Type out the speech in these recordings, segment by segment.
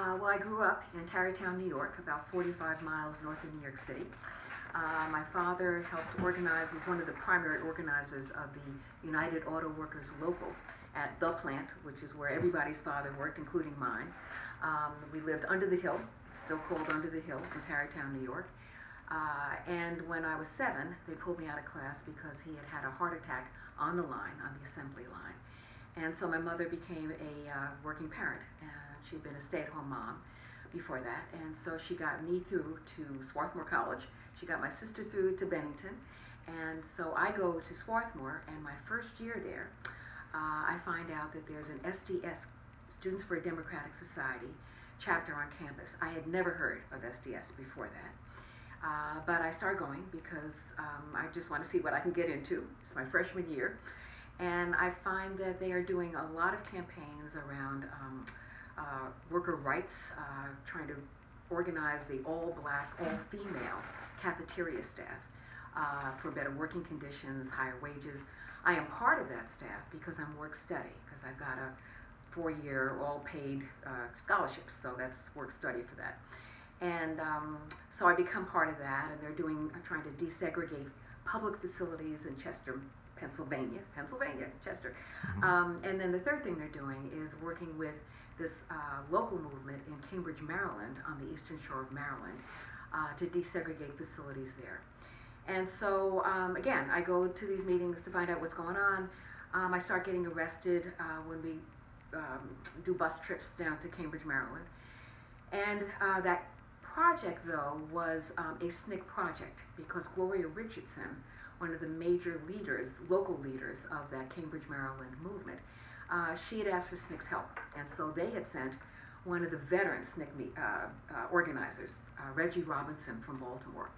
Uh, well, I grew up in Tarrytown, New York, about 45 miles north of New York City. Uh, my father helped organize, he was one of the primary organizers of the United Auto Workers Local at the plant, which is where everybody's father worked, including mine. Um, we lived under the hill, still called Under the Hill in Tarrytown, New York. Uh, and when I was seven, they pulled me out of class because he had had a heart attack on the line, on the assembly line. And so my mother became a uh, working parent. She'd been a stay-at-home mom before that. And so she got me through to Swarthmore College. She got my sister through to Bennington. And so I go to Swarthmore, and my first year there, uh, I find out that there's an SDS, Students for a Democratic Society, chapter on campus. I had never heard of SDS before that. Uh, but I start going because um, I just want to see what I can get into. It's my freshman year. And I find that they are doing a lot of campaigns around um, uh, worker rights, uh, trying to organize the all black, all female cafeteria staff uh, for better working conditions, higher wages. I am part of that staff because I'm work study, because I've got a four year all paid uh, scholarship, so that's work study for that. And um, so I become part of that, and they're doing, uh, trying to desegregate public facilities in Chester, Pennsylvania, Pennsylvania, Chester. Mm-hmm. Um, and then the third thing they're doing is working with this uh, local movement in Cambridge, Maryland, on the eastern shore of Maryland, uh, to desegregate facilities there. And so, um, again, I go to these meetings to find out what's going on. Um, I start getting arrested uh, when we um, do bus trips down to Cambridge, Maryland. And uh, that project, though, was um, a SNCC project because Gloria Richardson, one of the major leaders, local leaders of that Cambridge, Maryland movement, uh, she had asked for SNCC's help. And so they had sent one of the veteran SNCC uh, uh, organizers, uh, Reggie Robinson from Baltimore.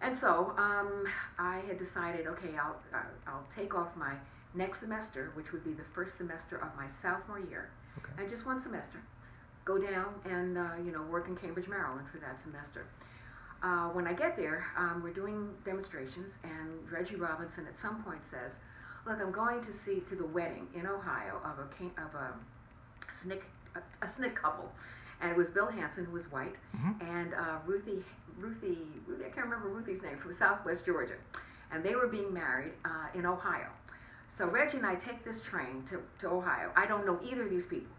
And so um, I had decided, okay, I'll, uh, I'll take off my next semester, which would be the first semester of my sophomore year, okay. and just one semester, go down and uh, you know work in Cambridge, Maryland for that semester. Uh, when I get there, um, we're doing demonstrations, and Reggie Robinson at some point says, "Look, I'm going to see to the wedding in Ohio of a of a SNCC a, a SNCC couple." And it was Bill Hanson, who was white, mm-hmm. and uh, Ruthie, Ruthie, Ruthie, I can't remember Ruthie's name, from Southwest Georgia. And they were being married uh, in Ohio. So Reggie and I take this train to, to Ohio. I don't know either of these people.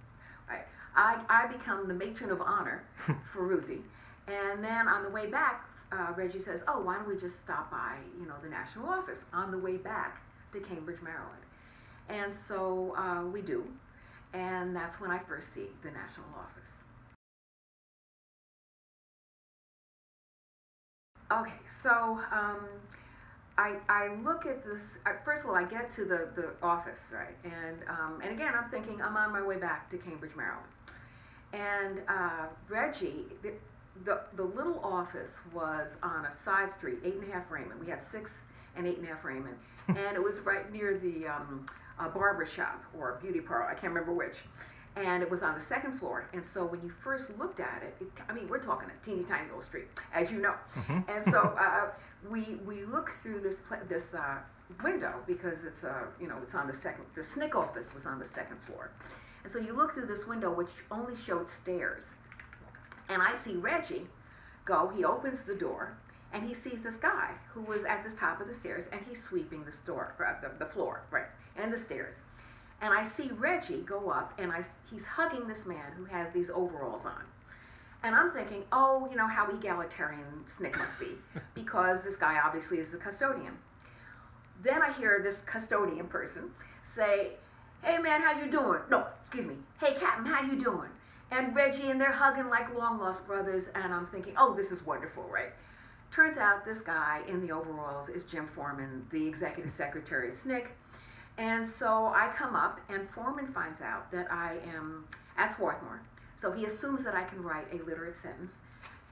Right? I, I become the matron of honor for Ruthie. And then on the way back, uh, Reggie says, oh, why don't we just stop by, you know, the national office on the way back to Cambridge, Maryland. And so uh, we do. And that's when I first see the national office. Okay, so um, I, I look at this, first of all, I get to the, the office, right? And, um, and again, I'm thinking I'm on my way back to Cambridge, Maryland. And uh, Reggie, the, the, the, little office was on a side street, eight and a half Raymond. We had six and eight and a half Raymond. and it was right near the um, uh, barber shop or beauty parlor, I can't remember which. And it was on the second floor. And so when you first looked at it, it I mean, we're talking a teeny tiny little street, as you know. Mm-hmm. And so uh, we, we look through this, this uh, window because it's, a, you know, it's on the second, the SNCC office was on the second floor. And so you look through this window, which only showed stairs. And I see Reggie go, he opens the door, and he sees this guy who was at the top of the stairs, and he's sweeping the, store, uh, the, the floor, right, and the stairs. And I see Reggie go up, and I, he's hugging this man who has these overalls on. And I'm thinking, oh, you know how egalitarian SNCC must be, because this guy obviously is the custodian. Then I hear this custodian person say, hey man, how you doing? No, excuse me. Hey Captain, how you doing? And Reggie, and they're hugging like long lost brothers, and I'm thinking, oh, this is wonderful, right? Turns out this guy in the overalls is Jim Forman, the executive secretary of SNCC. And so I come up, and Forman finds out that I am at Swarthmore. So he assumes that I can write a literate sentence.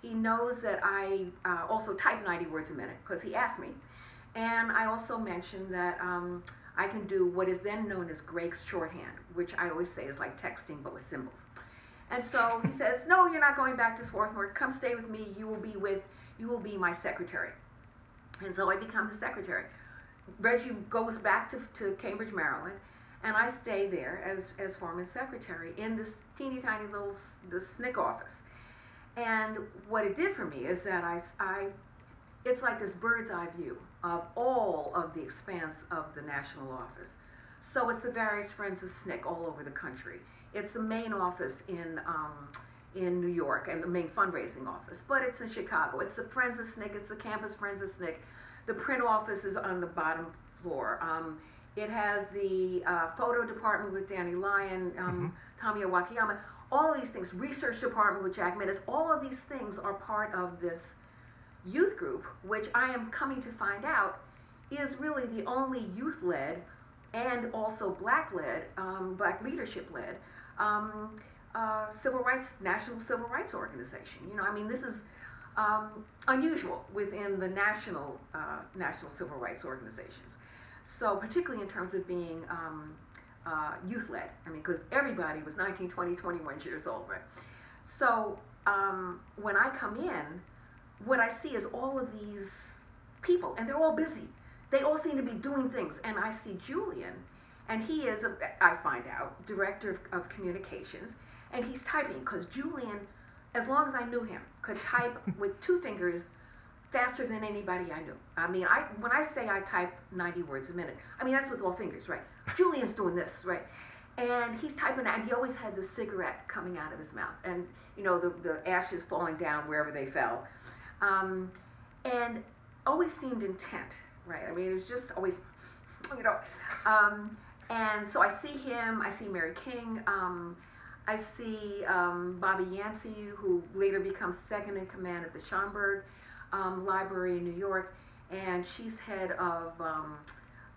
He knows that I uh, also type 90 words a minute because he asked me. And I also mentioned that um, I can do what is then known as Gregg's shorthand, which I always say is like texting but with symbols. And so he says, "No, you're not going back to Swarthmore. Come stay with me. You will be with, you will be my secretary." And so I become his secretary. Reggie goes back to, to Cambridge, Maryland, and I stay there as, as Forman secretary in this teeny tiny little the SNCC office. And what it did for me is that I, I, it's like this bird's eye view of all of the expanse of the national office. So it's the various Friends of SNCC all over the country. It's the main office in, um, in New York and the main fundraising office, but it's in Chicago. It's the Friends of SNCC, it's the campus Friends of SNCC. The print office is on the bottom floor. Um, it has the uh, photo department with Danny Lyon, um, Tamio Wakayama, all of these things, research department with Jack Minnis, all of these things are part of this youth group, which I am coming to find out is really the only youth led and also black led, um, black leadership led um, uh, civil rights, national civil rights organization. You know, I mean, this is um, unusual within the national uh, national civil rights organizations. So, particularly in terms of being um, uh, youth led, I mean, because everybody was 19, 20, 21 years old, right? So, um, when I come in, what I see is all of these people, and they're all busy. They all seem to be doing things. And I see Julian, and he is, I find out, director of, of communications, and he's typing because Julian, as long as I knew him, could type with two fingers faster than anybody I knew. I mean, I when I say I type 90 words a minute, I mean that's with all fingers, right? Julian's doing this, right? And he's typing and he always had the cigarette coming out of his mouth, and you know the the ashes falling down wherever they fell, um, and always seemed intent, right? I mean, it was just always, you know, um, and so I see him, I see Mary King. Um, I see um, Bobbi Yancy, who later becomes second in command at the Schomburg um, Library in New York, and she's head of um,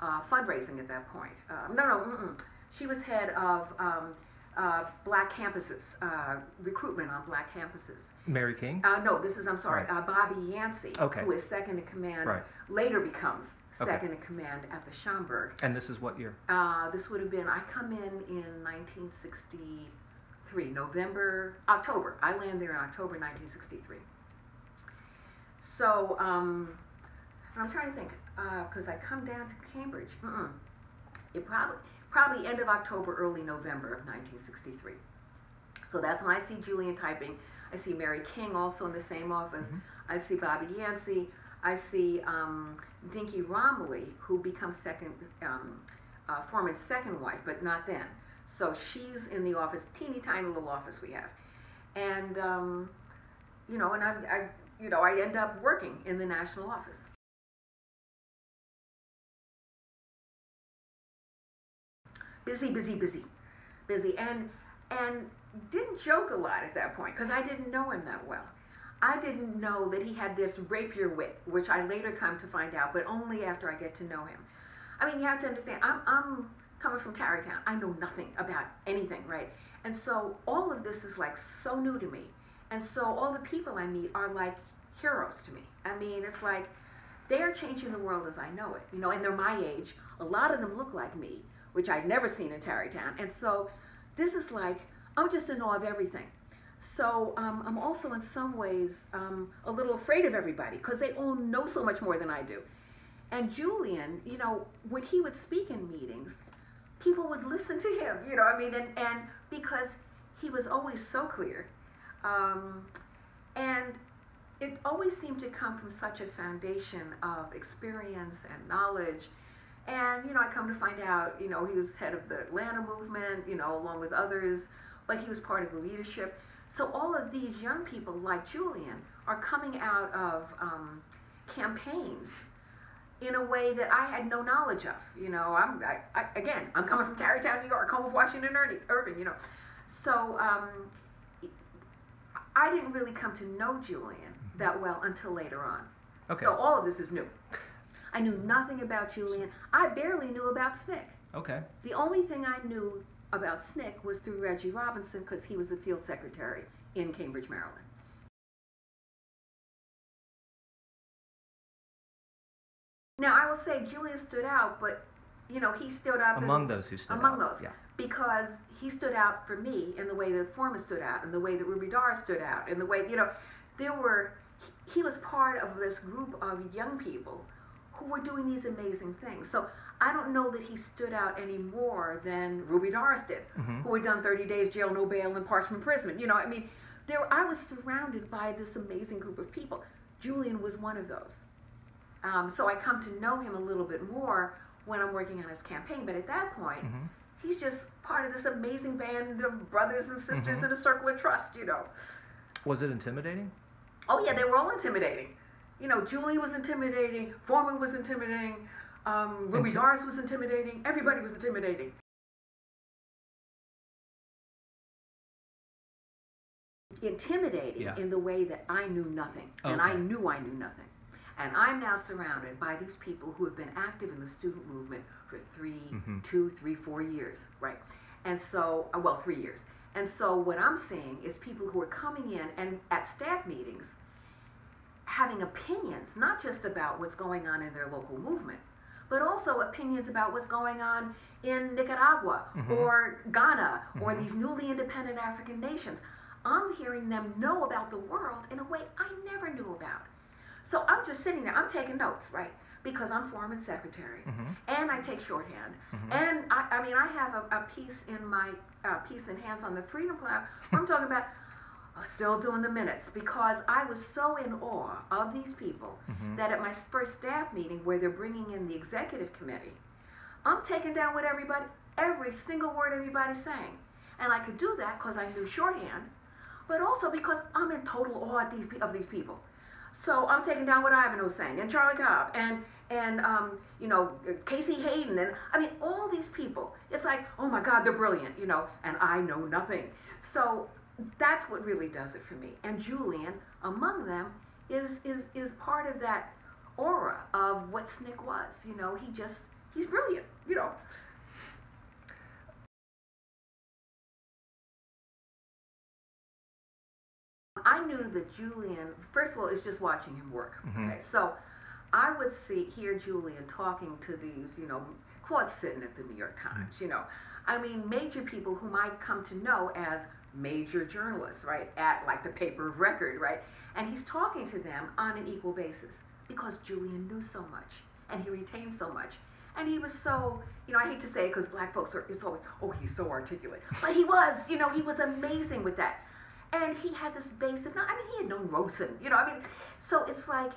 uh, fundraising at that point. Uh, no, no, mm-mm. she was head of um, uh, black campuses, uh, recruitment on black campuses. Mary King? Uh, no, this is, I'm sorry, Right. uh, Bobbi Yancy, Okay. who is second in command, Right. later becomes Okay. second in command at the Schomburg. And this is what year? Uh, this would have been, I come in in 1963, November, October. I land there in October 1963. So, um, I'm trying to think, because I come down to Cambridge. Mm-mm. It probably, probably end of October, early November of 1963. So that's when I see Julian typing. I see Mary King also in the same office. I see Bobbi Yancy. I see um, Dinky Romilly, who becomes second, um, uh, Forman's second wife, but not then. So she's in the office, teeny tiny little office we have, and um, you know, and I, I, you know, I end up working in the national office. Busy, busy, busy, busy, and and didn't joke a lot at that point because I didn't know him that well. I didn't know that he had this rapier wit, which I later come to find out, but only after I get to know him. I mean, you have to understand, I'm, I'm coming from Tarrytown. I know nothing about anything, right? And so all of this is like so new to me. And so all the people I meet are like heroes to me. I mean, it's like they are changing the world as I know it, you know, and they're my age. A lot of them look like me, which I'd never seen in Tarrytown. And so this is like, I'm just in awe of everything. So um, I'm also in some ways um, a little afraid of everybody because they all know so much more than I do. And Julian, you know, when he would speak in meetings, people would listen to him, you know, I mean, and, and because he was always so clear. Um, and it always seemed to come from such a foundation of experience and knowledge. And, you know, I come to find out, you know, he was head of the Atlanta movement, you know, along with others, but he was part of the leadership. So all of these young people, like Julian, are coming out of um, campaigns in a way that I had no knowledge of. You know, I'm I, I, again, I'm coming from Tarrytown, New York, home of Washington Irving. You know, so um, I didn't really come to know Julian that well until later on. Okay. So all of this is new. I knew nothing about Julian. I barely knew about SNCC. Okay. The only thing I knew about SNCC was through Reggie Robinson because he was the field secretary in Cambridge, Maryland. Now I will say Julian stood out, but you know he stood up Among those who stood among out. those Yeah. because he stood out for me in the way that Forman stood out, in the way that Ruby Dar stood out, in the way you know there were he, was part of this group of young people who were doing these amazing things. So I don't know that he stood out any more than Ruby Doris did, Mhm. who had done 30 days jail, no bail, and Parchman imprisonment. You know, I mean, there I was surrounded by this amazing group of people. Julian was one of those. Um, so I come to know him a little bit more when I'm working on his campaign. But at that point, Mhm. he's just part of this amazing band of brothers and sisters Mhm. in a circle of trust, you know. Was it intimidating? Oh yeah, they were all intimidating. You know, Julie was intimidating. Forman was intimidating. Um, Ruby Inti- Doris was intimidating. Everybody was intimidating. Intimidating Yeah. in the way that I knew nothing, and I knew I knew nothing. And I'm now surrounded by these people who have been active in the student movement for 3 Mhm. two, three, four years, right? And so, uh, well, three years. And so, what I'm seeing is people who are coming in and at staff meetings having opinions, not just about what's going on in their local movement, but also opinions about what's going on in Nicaragua Mhm. or Ghana or Mhm. these newly independent African nations. I'm hearing them know about the world in a way I never knew about. So I'm just sitting there, I'm taking notes, right? Because I'm Forman secretary Mhm. and I take shorthand. Mhm. And I, I mean, I have a, a piece in my uh, piece in Hands on the Freedom Plow I'm talking about uh, still doing the minutes because I was so in awe of these people Mhm. that at my first staff meeting where they're bringing in the executive committee, I'm taking down what everybody, every single word everybody's saying. And I could do that because I knew shorthand, but also because I'm in total awe of these, of these people. So I'm taking down what Ivan was saying, and Charlie Cobb, and and um, you know Casey Hayden, and I mean all these people. It's like, oh my God, they're brilliant, you know, and I know nothing. So that's what really does it for me. And Julian, among them, is is is part of that aura of what SNCC was. You know, he just he's brilliant. You know. I knew that Julian, first of all, it's just watching him work. Mhm. Okay, so I would see hear Julian talking to these, you know, Claude Sitton at the New York Times, you know. I mean, major people whom I come to know as major journalists, right, at like the paper of record, right? And he's talking to them on an equal basis because Julian knew so much and he retained so much. And he was so, you know, I hate to say it because black folks are, it's always, oh, he's so articulate. But he was, you know, he was amazing with that. And he had this base of, I mean, he had known Rosen, you know, I mean, so it's like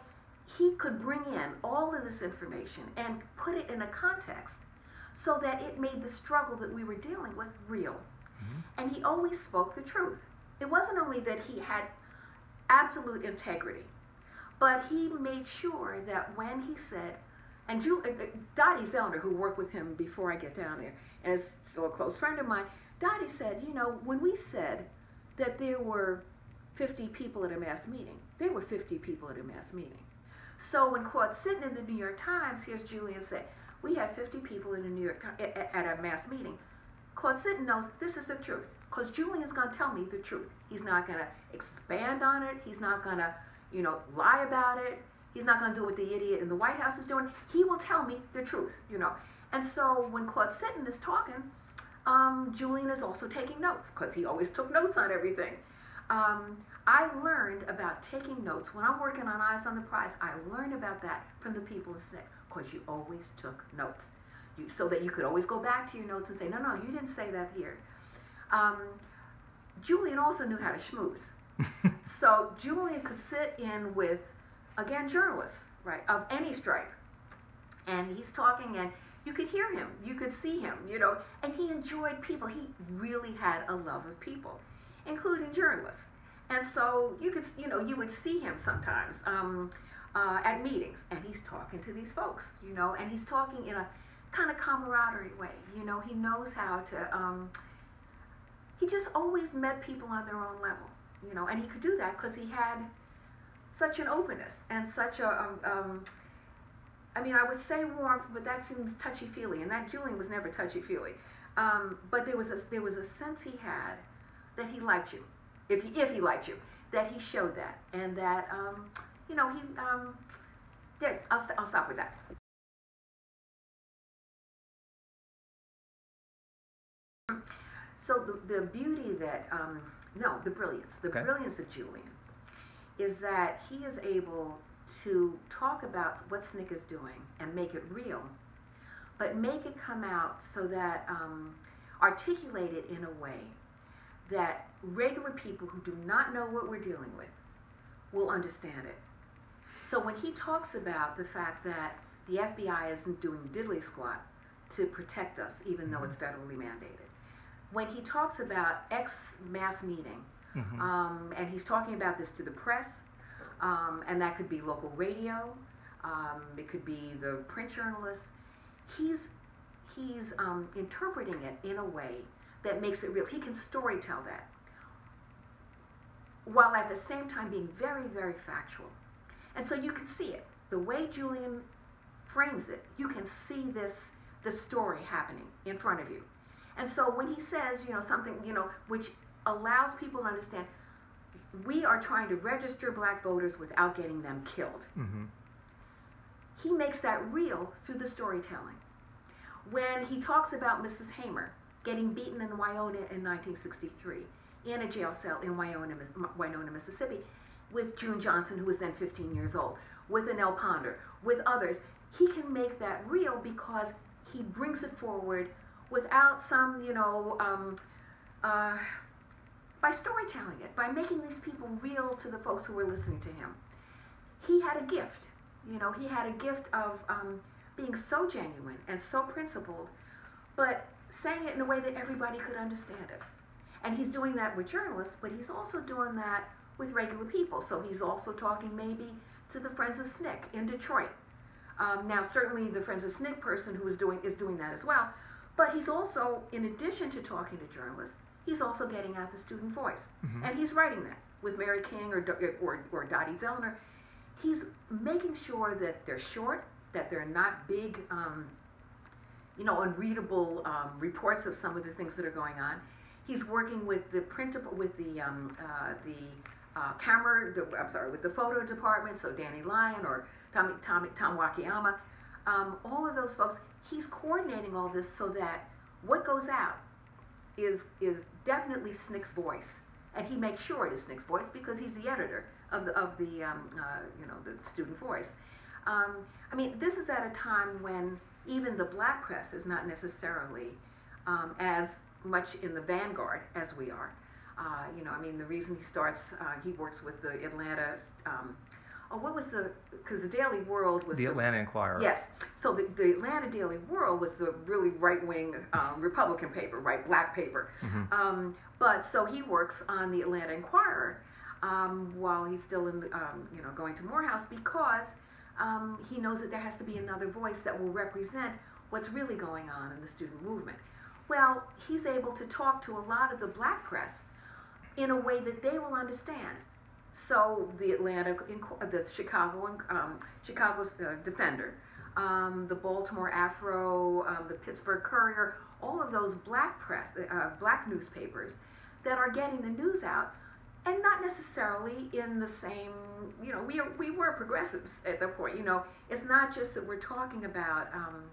he could bring in all of this information and put it in a context so that it made the struggle that we were dealing with real. Mhm. And he always spoke the truth. It wasn't only that he had absolute integrity, but he made sure that when he said, and Ju- uh, uh, Dottie Zellner, who worked with him before I get down there, and is still a close friend of mine, Dottie said, you know, when we said that there were 50 people at a mass meeting, there were 50 people at a mass meeting. So when Claude Sitton in the New York Times, here's Julian say, we had 50 people in a New York at, at a mass meeting. Claude Sitton knows this is the truth because Julian's going to tell me the truth. He's not going to expand on it. He's not going to, you know, lie about it. He's not going to do what the idiot in the White House is doing. He will tell me the truth, you know. And so when Claude Sitton is talking, um, Julian is also taking notes because he always took notes on everything. Um, I learned about taking notes when I'm working on Eyes on the Prize. I learned about that from the people in SNCC because you always took notes, you, so that you could always go back to your notes and say, no, no, you didn't say that here. Um, Julian also knew how to schmooze. so Julian could sit in with, again, journalists, right, of any stripe, and he's talking, and you could hear him, you could see him, you know, and he enjoyed people. He really had a love of people, including journalists. And so you could, you know, you would see him sometimes um, uh, at meetings, and he's talking to these folks, you know, and he's talking in a kind of camaraderie way. You know, he knows how to. Um, he just always met people on their own level, you know, and he could do that because he had such an openness and such a. Um, um, I mean, I would say warmth, but that seems touchy feely, and that Julian was never touchy feely. Um, but there was a there was a sense he had that he liked you, if he if he liked you, that he showed that, and that um, you know he um, yeah. I'll st- I'll stop with that. So the, the beauty that um, no the brilliance the Okay. brilliance of Julian is that he is able to talk about what SNCC is doing and make it real, but make it come out so that um, articulate it in a way that regular people who do not know what we're dealing with will understand it. So when he talks about the fact that the FBI isn't doing diddly squat to protect us, even though it's federally mandated, when he talks about X mass meeting, Mhm. um, and he's talking about this to the press, um, and that could be local radio, um, it could be the print journalist. He's he's um, interpreting it in a way that makes it real. He can storytell that, while at the same time being very very factual, and so you can see it the way Julian frames it. You can see this the story happening in front of you, and so when he says you know something you know which allows people to understand we are trying to register black voters without getting them killed. Mhm. He makes that real through the storytelling. When he talks about Mrs. Hamer getting beaten in Winona in 1963 in a jail cell in Miss- Winona, Mississippi, with June Johnson, who was then 15 years old, with Annell Ponder, with others, he can make that real because he brings it forward without some, you know, um, uh, by storytelling it, by making these people real to the folks who were listening to him. He had a gift, you know, he had a gift of um, being so genuine and so principled, but saying it in a way that everybody could understand it. And he's doing that with journalists, but he's also doing that with regular people. So he's also talking maybe to the Friends of SNCC in Detroit. Um, now, certainly the Friends of SNCC person who is doing is doing that as well, but he's also, in addition to talking to journalists, he's also getting out the student voice, Mhm. and he's writing that with Mary King or or, or Dottie Zellner. He's making sure that they're short, that they're not big, um, you know, unreadable um, reports of some of the things that are going on. He's working with the printable, with the um, uh, the uh, camera, the, I'm sorry, with the photo department. So Danny Lyon or Tommy, Tommy, Tom Wakayama, um, all of those folks. He's coordinating all this so that what goes out is is definitely SNCC's voice, and he makes sure it is SNCC's voice because he's the editor of the of the um, uh, you know the student voice. Um, I mean, this is at a time when even the black press is not necessarily um, as much in the vanguard as we are. Uh, you know, I mean, the reason he starts, uh, he works with the Atlanta. Oh, what was the? Because the Daily World was The Atlanta Inquirer. Yes. So the, the Atlanta Daily World was the really right wing um, Republican paper, right? Black paper. Mhm. Um, but so he works on the Atlanta Inquirer um, while he's still in, the, um, you know, going to Morehouse because um, he knows that there has to be another voice that will represent what's really going on in the student movement. Well, he's able to talk to a lot of the black press in a way that they will understand. So the Atlanta, the Chicago, um, Chicago's uh, Defender, um, the Baltimore Afro, um, the Pittsburgh Courier, all of those black press, uh, black newspapers that are getting the news out, and not necessarily in the same. You know, we are, we were progressives at that point. You know, it's not just that we're talking about um,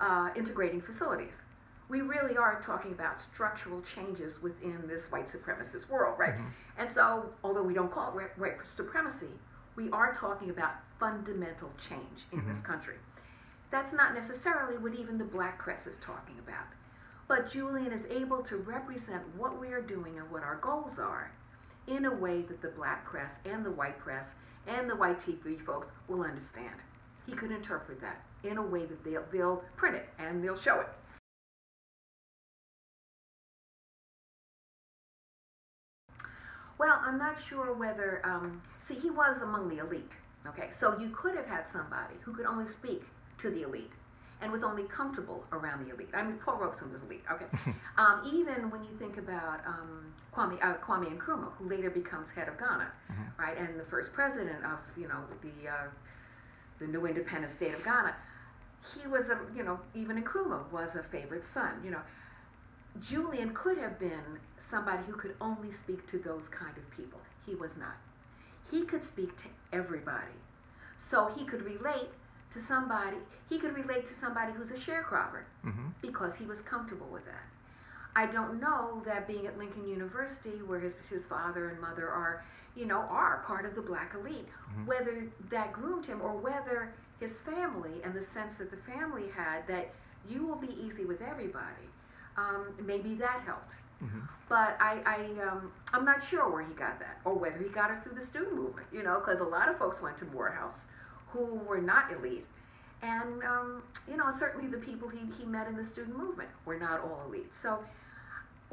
uh, integrating facilities. We really are talking about structural changes within this white supremacist world, right? Mhm. And so, although we don't call it white, white supremacy, we are talking about fundamental change in this country. That's not necessarily what even the black press is talking about. But Julian is able to represent what we are doing and what our goals are in a way that the black press and the white press and the white TV folks will understand. He could interpret that in a way that they'll, they'll print it and they'll show it. Well, I'm not sure whether, um, see, he was among the elite. Okay, so you could have had somebody who could only speak to the elite and was only comfortable around the elite. I mean, Paul Robeson was elite. Okay, um, even when you think about um, Kwame uh, Kwame Nkrumah, who later becomes head of Ghana, Mhm. right, and the first president of you know the uh, the new independent state of Ghana, he was a you know even Nkrumah was a favorite son. You know, Julian could have been somebody who could only speak to those kind of people. He was not. He could speak to everybody. So he could relate to somebody, he could relate to somebody who's a sharecropper Mhm. because he was comfortable with that. I don't know that being at Lincoln University, where his, his father and mother are, you know, are part of the black elite. Mhm. Whether that groomed him or whether his family and the sense that the family had that you will be easy with everybody, um, maybe that helped. Mhm. But I, I, um, I'm not sure where he got that, or whether he got it through the student movement. You know, because a lot of folks went to Morehouse who were not elite, and um, you know, certainly the people he, he met in the student movement were not all elite. So,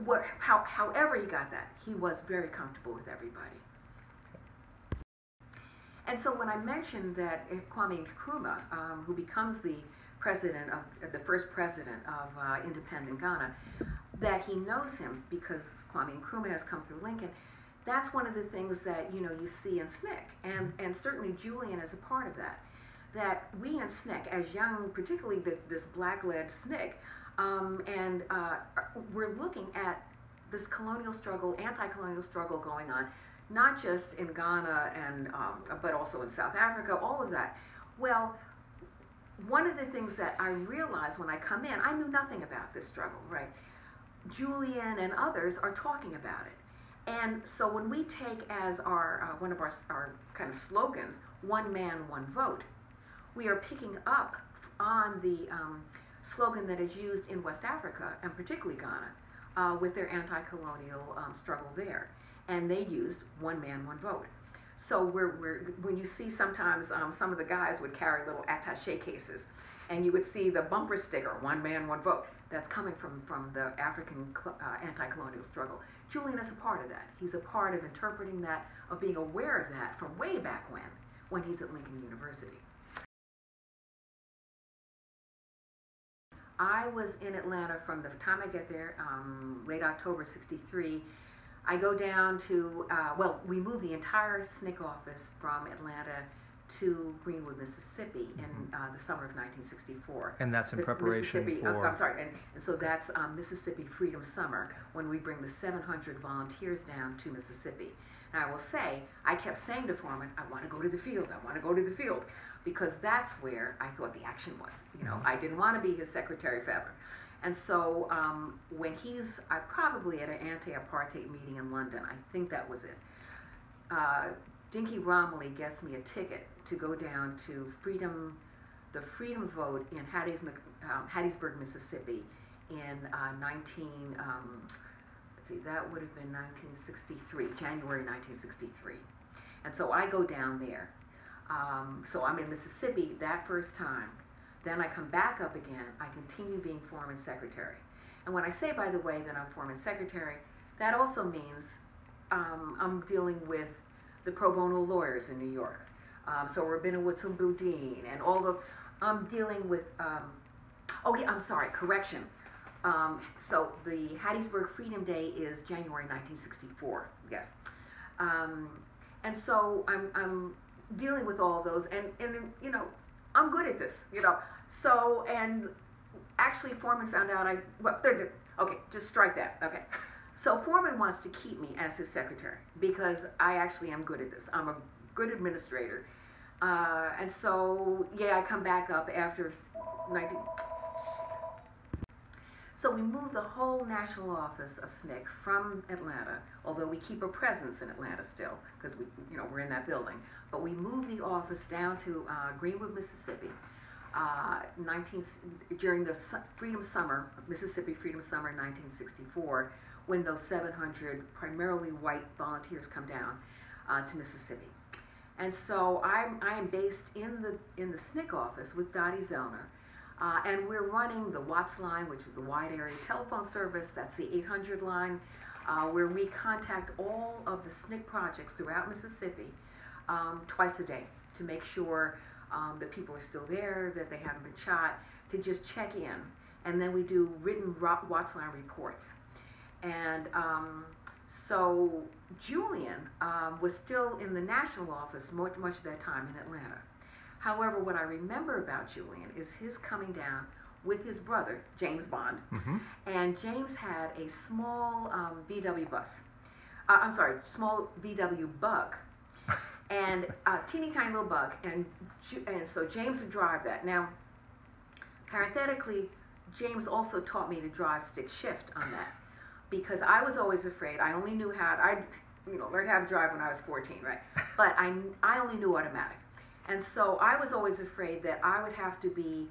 what, how, however he got that, he was very comfortable with everybody. And so when I mentioned that Kwame Nkrumah, um, who becomes the president of the first president of uh, independent Ghana, that he knows him because Kwame Nkrumah has come through Lincoln. That's one of the things that you know you see in SNCC, and and certainly Julian is a part of that. That we in SNCC, as young, particularly this, this black-led SNCC, um, and uh, we're looking at this colonial struggle, anti-colonial struggle going on, not just in Ghana and um, but also in South Africa, all of that. Well, one of the things that I realized when I come in, I knew nothing about this struggle, right? Julian and others are talking about it. And so when we take as our uh, one of our, our kind of slogans, one man, one vote, we are picking up on the um, slogan that is used in West Africa and particularly Ghana uh, with their anti-colonial um, struggle there. And they used one man, one vote. So we're, we're when you see sometimes um, some of the guys would carry little attache cases, and you would see the bumper sticker, one man, one vote. That's coming from, from the African uh, anti-colonial struggle. Julian is a part of that. He's a part of interpreting that, of being aware of that from way back when, when he's at Lincoln University. I was in Atlanta from the time I get there, um, late October 63. I go down to, uh, well, we moved the entire SNCC office from Atlanta to Greenwood, Mississippi in uh, the summer of 1964. And that's in Miss- preparation Mississippi, for. I'm sorry, and, and so that's um, Mississippi Freedom Summer when we bring the 700 volunteers down to Mississippi. And I will say, I kept saying to Forman, I want to go to the field, I want to go to the field, because that's where I thought the action was. You know, Mhm. I didn't want to be his secretary forever. And so um, when he's, I probably at an anti-apartheid meeting in London, I think that was it. Uh, Dinky Romilly gets me a ticket to go down to Freedom, the Freedom Vote in Hattiesburg, um, Hattiesburg Mississippi, in uh, 19. Um, let's see, that would have been 1963, January 1963, and so I go down there. Um, so I'm in Mississippi that first time. Then I come back up again. I continue being Forman secretary. And when I say, by the way, that I'm Forman secretary, that also means um, I'm dealing with the pro bono lawyers in New York. Um, so Rabina Woodsum Boudin and all those. I'm dealing with, um, oh yeah, I'm sorry, correction. Um, so the Hattiesburg Freedom Day is January 1964, yes. Um, and so I'm, I'm dealing with all those, and, and you know, I'm good at this, you know. So, and actually, Forman found out I, well, they're, okay, just strike that, okay. So Forman wants to keep me as his secretary because I actually am good at this. I'm a good administrator. Uh, and so, yeah, I come back up after 19. So we moved the whole national office of SNCC from Atlanta, although we keep a presence in Atlanta still, because we, you know, we're in that building. But we moved the office down to uh, Greenwood, Mississippi, uh, 19, during the Freedom Summer, Mississippi Freedom Summer 1964, when those 700 primarily white volunteers come down uh, to Mississippi. And so I'm, I am based in the, in the SNCC office with Dottie Zellner. Uh, and we're running the WATS line, which is the wide area telephone service. That's the 800 line, uh, where we contact all of the SNCC projects throughout Mississippi um, twice a day to make sure um, that people are still there, that they haven't been shot, to just check in. And then we do written WATS line reports. And um, so Julian um, was still in the national office much, much of that time in Atlanta. However, what I remember about Julian is his coming down with his brother, James Bond. Mhm. And James had a small um, VW bus. Uh, I'm sorry, small VW bug. And a teeny tiny little bug. And, and so James would drive that. Now, parenthetically, James also taught me to drive stick shift on that because I was always afraid. I only knew how. I you know, learned how to drive when I was 14, right? But I, I only knew automatic. And so I was always afraid that I would have to be,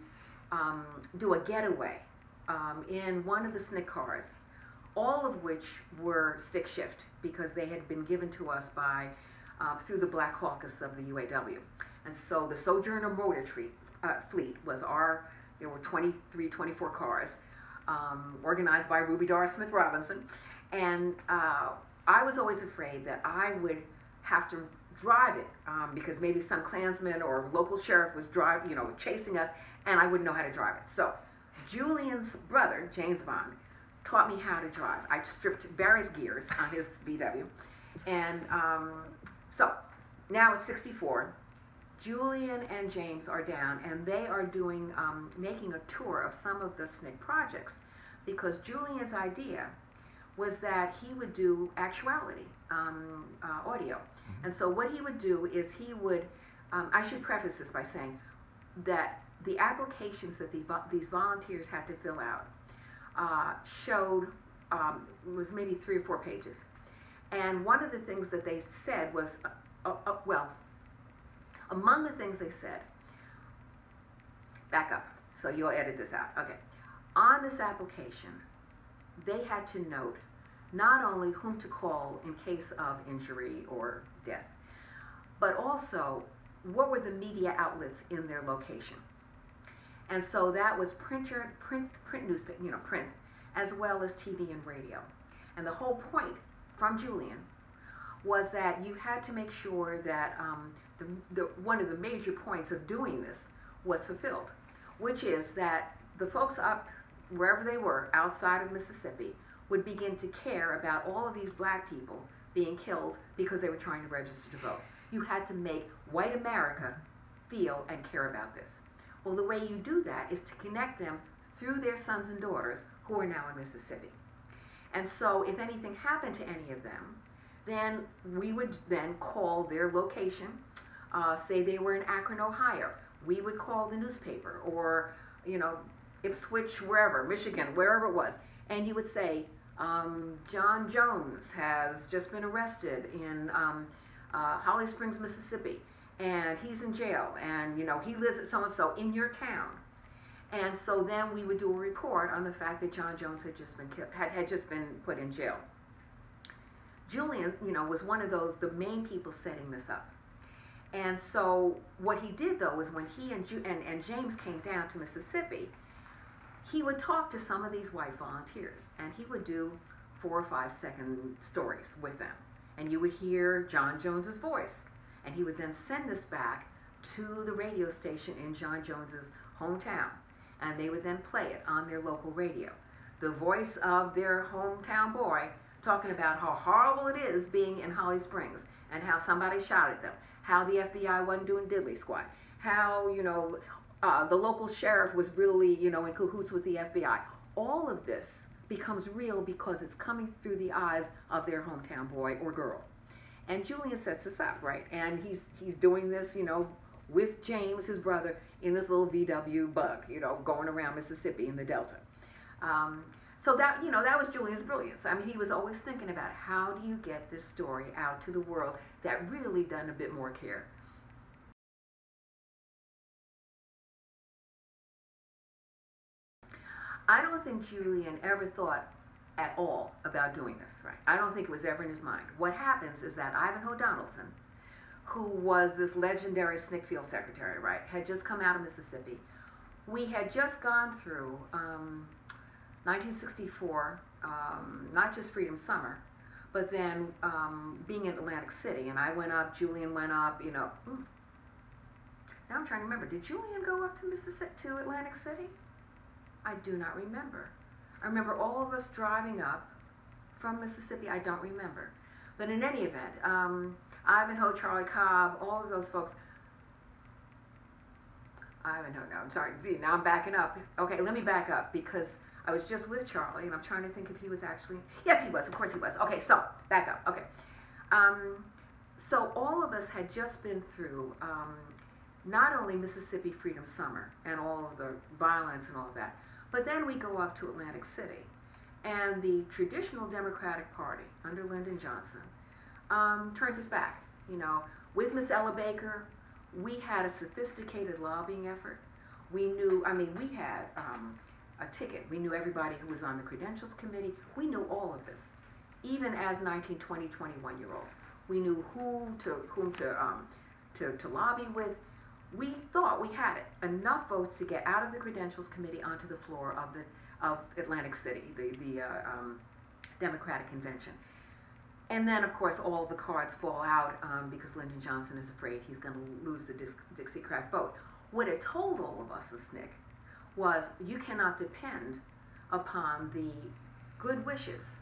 um, do a getaway um, in one of the SNCC cars, all of which were stick shift because they had been given to us by, uh, through the Black Caucus of the UAW. And so the Sojourner Motor Treat, uh, Fleet was our, there were 23, 24 cars um, organized by Ruby Doris Smith Robinson. And uh, I was always afraid that I would have to drive it um, because maybe some Klansman or local sheriff was driving, you know, chasing us, and I wouldn't know how to drive it. So Julian's brother, James Bond, taught me how to drive. I stripped various gears on his VW, and um, so now at 64. Julian and James are down, and they are doing um, making a tour of some of the SNCC projects, because Julian's idea was that he would do actuality um, uh, audio, and so what he would do is he would. Um, I should preface this by saying that the applications that the, these volunteers had to fill out uh, showed um, was maybe three or four pages, and one of the things that they said was, uh, uh, well, among the things they said, back up, so you'll edit this out. Okay. On this application, they had to note not only whom to call in case of injury or death, but also what were the media outlets in their location. And so that was printer, print, print newspaper, you know, print, as well as TV and radio. And the whole point from Julian was that you had to make sure that um, the, the, one of the major points of doing this was fulfilled, which is that the folks up wherever they were outside of Mississippi would begin to care about all of these black people being killed because they were trying to register to vote. You had to make white America feel and care about this. Well, the way you do that is to connect them through their sons and daughters who are now in Mississippi. And so if anything happened to any of them, then we would then call their location, uh, say they were in Akron, Ohio. We would call the newspaper or, you know, Ipswich, wherever, Michigan, wherever it was. And you would say, um, John Jones has just been arrested in um, uh, Holly Springs, Mississippi, and he's in jail, and you know he lives at so and so in your town. And so then we would do a report on the fact that John Jones had just been killed, had, had just been put in jail. Julian, you know, was one of those the main people setting this up. And so what he did though is when he and, Ju- and, and James came down to Mississippi, he would talk to some of these white volunteers and he would do four or five second stories with them. And you would hear John Jones's voice. And he would then send this back to the radio station in John Jones's hometown. And they would then play it on their local radio. The voice of their hometown boy talking about how horrible it is being in Holly Springs and how somebody shot at them, how the FBI wasn't doing diddly squat, how, you know, uh, the local sheriff was really, you know, in cahoots with the FBI. All of this becomes real because it's coming through the eyes of their hometown boy or girl. And Julian sets this up, right? And he's he's doing this, you know, with James, his brother, in this little VW bug, you know, going around Mississippi in the Delta. Um, so that you know that was Julian's brilliance. I mean, he was always thinking about how do you get this story out to the world that really done a bit more care. I don't think Julian ever thought at all about doing this, right? I don't think it was ever in his mind. What happens is that Ivanhoe Donaldson, who was this legendary SNCC field secretary, right, had just come out of Mississippi. We had just gone through um, 1964, um, not just Freedom Summer, but then um, being in Atlantic City. And I went up, Julian went up, you know. Mm. Now I'm trying to remember, did Julian go up to Mississippi, to Atlantic City? I do not remember. I remember all of us driving up from Mississippi. I don't remember. But in any event, um, Ivanhoe, Charlie Cobb, all of those folks. Ivanhoe, no, I'm sorry. See, now I'm backing up. Okay, let me back up because I was just with Charlie and I'm trying to think if he was actually. Yes, he was. Of course he was. Okay, so back up. Okay. Um, so all of us had just been through um, not only Mississippi Freedom Summer and all of the violence and all of that, but then we go up to Atlantic City, and the traditional Democratic Party under Lyndon Johnson um, turns us back. You know, with Miss Ella Baker, we had a sophisticated lobbying effort. We knew, I mean, we had um, a ticket. We knew everybody who was on the credentials committee. We knew all of this, even as 19, 20, 21 year olds. We knew who to whom to um, to, to lobby with. We thought we had it enough votes to get out of the credentials committee onto the floor of the of Atlantic City, the the uh, um, Democratic convention. And then, of course, all the cards fall out um, because Lyndon Johnson is afraid he's going to lose the Dixiecrat vote. What it told all of us, the SNCC, was you cannot depend upon the good wishes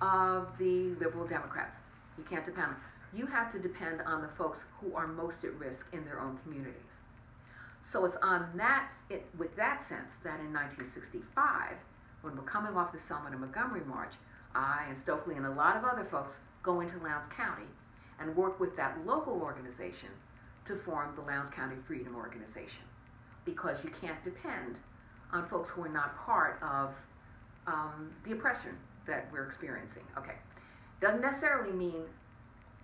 of the liberal Democrats. You can't depend on You have to depend on the folks who are most at risk in their own communities. So it's on that, it, with that sense that in 1965, when we're coming off the Selma to Montgomery March, I and Stokely and a lot of other folks go into Lowndes County and work with that local organization to form the Lowndes County Freedom Organization because you can't depend on folks who are not part of um, the oppression that we're experiencing. Okay, doesn't necessarily mean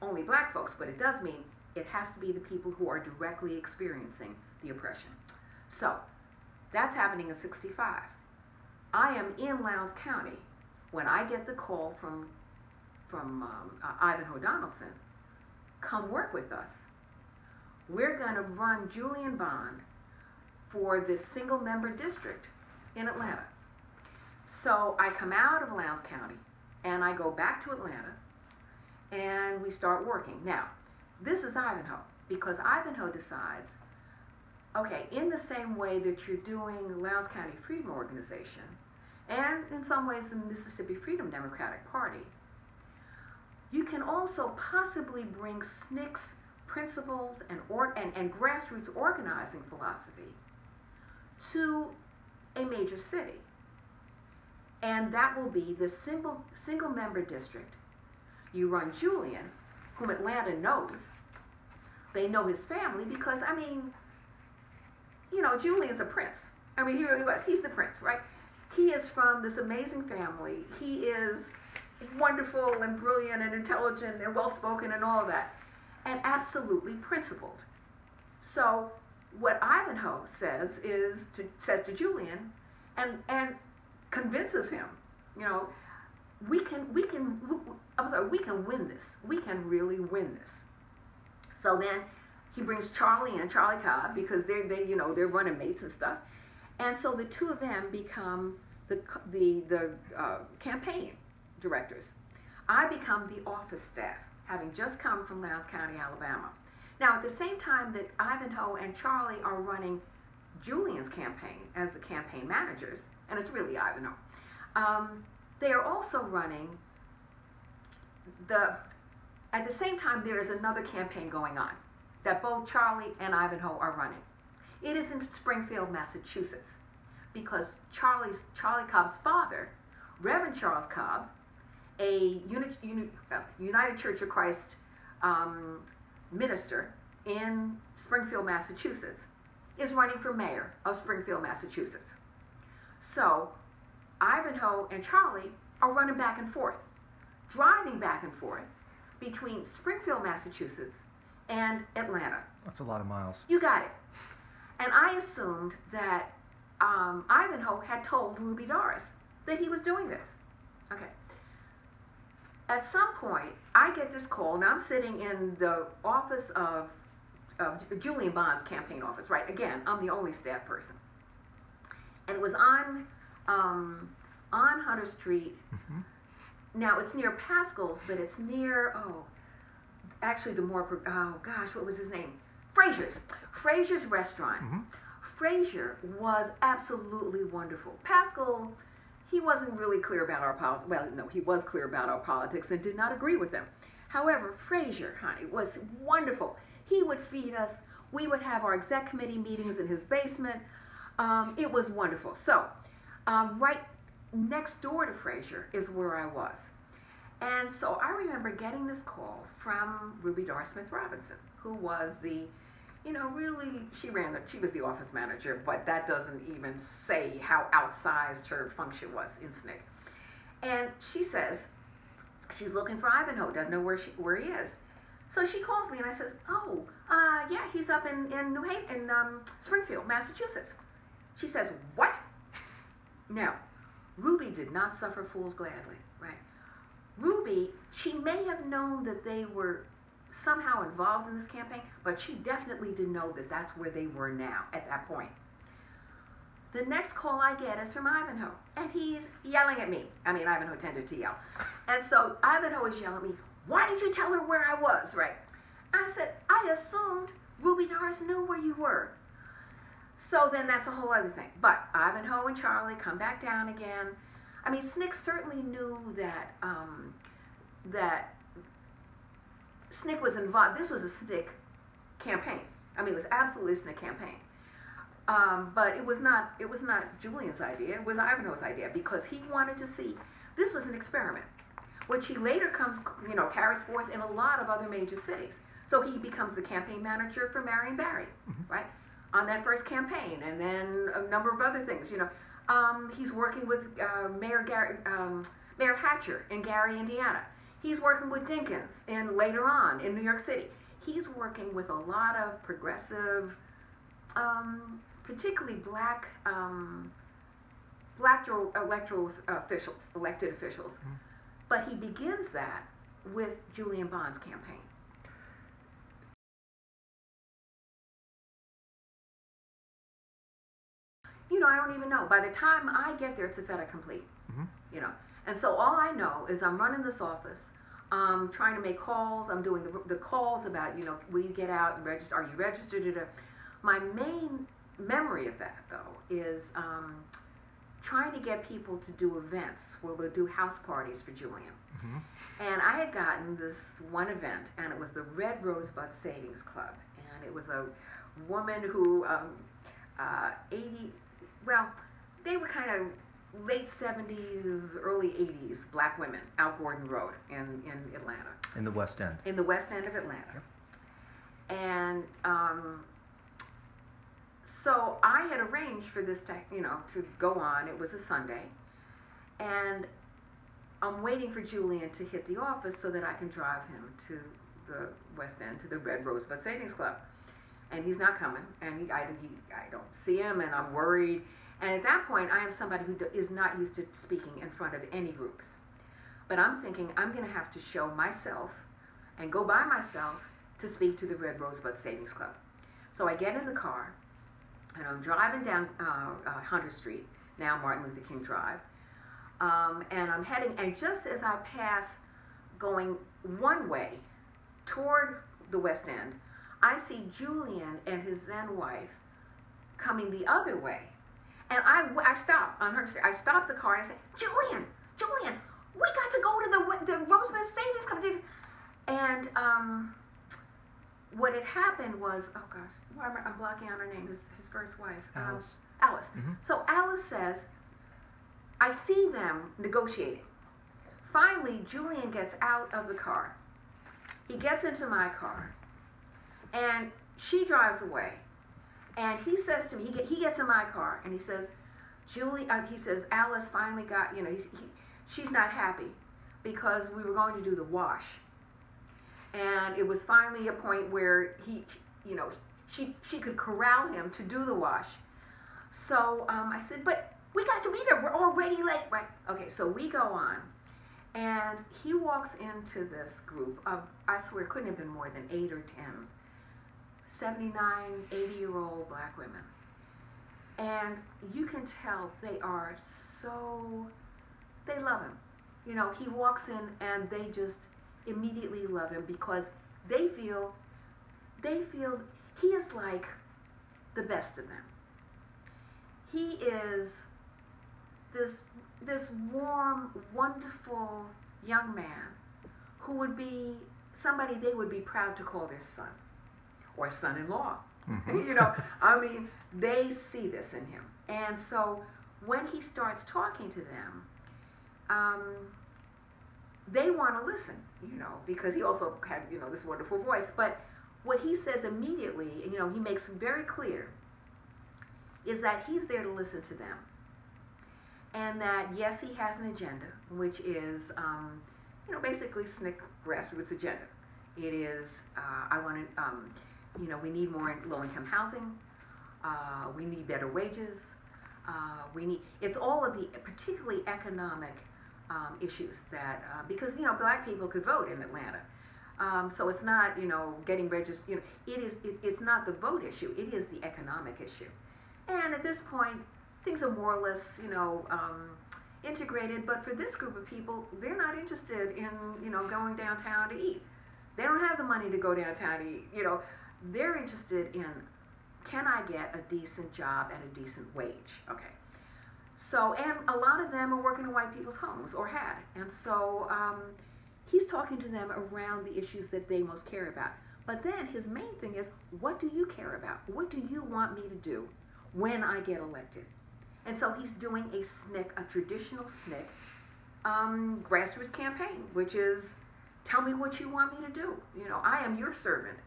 only black folks, but it does mean it has to be the people who are directly experiencing the oppression. So that's happening in 65. I am in Lowndes County when I get the call from from um, uh, Ivanhoe Donaldson, come work with us. We're going to run Julian Bond for this single member district in Atlanta. So I come out of Lowndes County and I go back to Atlanta and we start working. Now, this is Ivanhoe because Ivanhoe decides okay, in the same way that you're doing Lowndes County Freedom Organization, and in some ways the Mississippi Freedom Democratic Party, you can also possibly bring SNCC's principles and, or, and, and grassroots organizing philosophy to a major city. And that will be the single, single member district. You run Julian, whom Atlanta knows. They know his family because, I mean, you know, Julian's a prince. I mean, he really was. He's the prince, right? He is from this amazing family. He is wonderful and brilliant and intelligent and well spoken and all that, and absolutely principled. So, what Ivanhoe says is to, says to Julian, and and convinces him, you know, we can we can I'm sorry, we can win this. We can really win this. So then he brings Charlie and Charlie Cobb because they're they you know they're running mates and stuff, and so the two of them become the the the uh, campaign directors. I become the office staff, having just come from Lowndes County, Alabama. Now, at the same time that Ivanhoe and Charlie are running Julian's campaign as the campaign managers, and it's really Ivanhoe, um, they are also running the, at the same time, there is another campaign going on that both Charlie and Ivanhoe are running. It is in Springfield, Massachusetts, because Charlie's, Charlie Cobb's father, Reverend Charles Cobb, a uni, uni, uh, United Church of Christ um, minister in Springfield, Massachusetts, is running for mayor of Springfield, Massachusetts. So Ivanhoe and Charlie are running back and forth, driving back and forth between Springfield, Massachusetts and Atlanta. That's a lot of miles. You got it. And I assumed that um, Ivanhoe had told Ruby Doris that he was doing this. Okay at some point, I get this call. and I'm sitting in the office of, of Julian Bond's campaign office, right? Again, I'm the only staff person. And it was on, um, on Hunter Street. Mm-hmm. Now it's near Paschal's, but it's near, oh, actually the more, oh gosh, what was his name? Frazier's. Frazier's restaurant. Mm-hmm. Frazier was absolutely wonderful. Pascal he wasn't really clear about our politics. Well, no, he was clear about our politics and did not agree with them. However, Frazier, honey, was wonderful. He would feed us. We would have our exec committee meetings in his basement. Um, it was wonderful. So, um, right next door to Frazier is where I was. And so I remember getting this call from Ruby Doris Smith Robinson, who was the you know, really, she ran the, she was the office manager, but that doesn't even say how outsized her function was in SNCC. And she says, she's looking for Ivanhoe, doesn't know where she where he is. So she calls me and I says, "Oh, uh, yeah, he's up in in New Haven, in um, Springfield, Massachusetts." She says, "What?" Now, Ruby did not suffer fools gladly, right? Ruby, she may have known that they were somehow involved in this campaign, but she definitely didn't know that that's where they were now at that point. The next call I get is from Ivanhoe, and he's yelling at me. I mean, Ivanhoe tended to yell. And so Ivanhoe is yelling at me, Why did you tell her where I was, right? I said, I assumed Ruby Doris knew where you were. So then that's a whole other thing. But Ivanhoe and Charlie come back down again. I mean, SNCC certainly knew that um, that SNCC was involved. This was a SNCC campaign. I mean, it was absolutely a SNCC campaign. Um, but it was not. It was not Julian's idea. It was Ivanhoe's idea because he wanted to see. This was an experiment, which he later comes, you know, carries forth in a lot of other major cities. So he becomes the campaign manager for Marion Barry, right, on that first campaign, and then a number of other things. You know, um, he's working with uh, Mayor Gary, um, Mayor Hatcher in Gary, Indiana. He's working with Dinkins in later on in New York City. He's working with a lot of progressive, um, particularly black um, black electoral, electoral officials, elected officials. But he begins that with Julian Bond's campaign. You know, I don't even know. By the time I get there, it's a fait accompli. Mhm. You know, and so all I know is I'm running this office. I'm trying to make calls. I'm doing the, the calls about, you know, will you get out and register? Are you registered? My main memory of that, though, is um, trying to get people to do events where we'll do house parties for Julian. Mhm. And I had gotten this one event, and it was the Red Rosebud Savings Club. And it was a woman who, um, uh, 80, well, they were kind of late 70s, early 80s black women out Gordon Road in, in Atlanta In the West End. in the west end of Atlanta. And um, so I had arranged for this to, you know, to go on. It was a Sunday. And I'm waiting for Julian to hit the office so that I can drive him to the West End, to the Red Rosebud Savings Club. And he's not coming, and he, I, he, I don't see him, and I'm worried. And at that point, I am somebody who is not used to speaking in front of any groups. But I'm thinking I'm going to have to show myself and go by myself to speak to the Red Rosebud Savings Club. So I get in the car and I'm driving down uh, uh, Hunter Street, now Martin Luther King Drive, um, and I'm heading, and just as I pass going one way toward the West End, I see Julian and his then wife coming the other way. And I, I stop on Street. I stop the car and I say, Julian, Julian, we got to go to the, the Rosebud Savings Company. And um, what had happened was, oh gosh, why am I, I'm blocking out her name, his, his first wife. um, Alice. Alice. Mhm. So Alice says, I see them negotiating. Finally, Julian gets out of the car. He gets into my car, and she drives away. And he says to me, he, get, he gets in my car, and he says, Julie, uh, he says, Alice finally got, you know, he, she's not happy because we were going to do the wash. And it was finally a point where he, you know, she, she could corral him to do the wash. So um, I said, but we got to be there. We're already late, right? Okay, so we go on. And he walks into this group of, I swear, couldn't have been more than eight or 10, 79, 80 year old black women. And you can tell they are so, they love him. You know, he walks in and they just immediately love him because they feel, they feel he is like the best of them he is this this warm, wonderful young man who would be somebody they would be proud to call their son or son-in-law. Mhm. you know, I mean, they see this in him, and so when he starts talking to them, um, they want to listen. You know, because he also had you know this wonderful voice, but what he says immediately, and you know, he makes very clear is that he's there to listen to them. And that, yes, he has an agenda, which is um, you know, basically SNCC grassroots agenda. It is, uh, I want to, um, you know, we need more low-income housing. Uh, we need better wages. Uh, we need, it's all of the particularly economic um, issues that, uh, because, you know, black people could vote in Atlanta. Um, so it's not, you know, getting registered, you know, it is, it, it's not the vote issue, it is the economic issue. And at this point, things are more or less, you know, um, integrated, but for this group of people, they're not interested in, you know, going downtown to eat. They don't have the money to go downtown to eat, you know, they're interested in, can I get a decent job at a decent wage? Okay. So, and a lot of them are working in white people's homes or had. And so um, he's talking to them around the issues that they most care about. But then his main thing is, what do you care about? What do you want me to do when I get elected? And so he's doing a SNCC, a traditional SNCC um, grassroots campaign, which is, tell me what you want me to do. You know, I am your servant.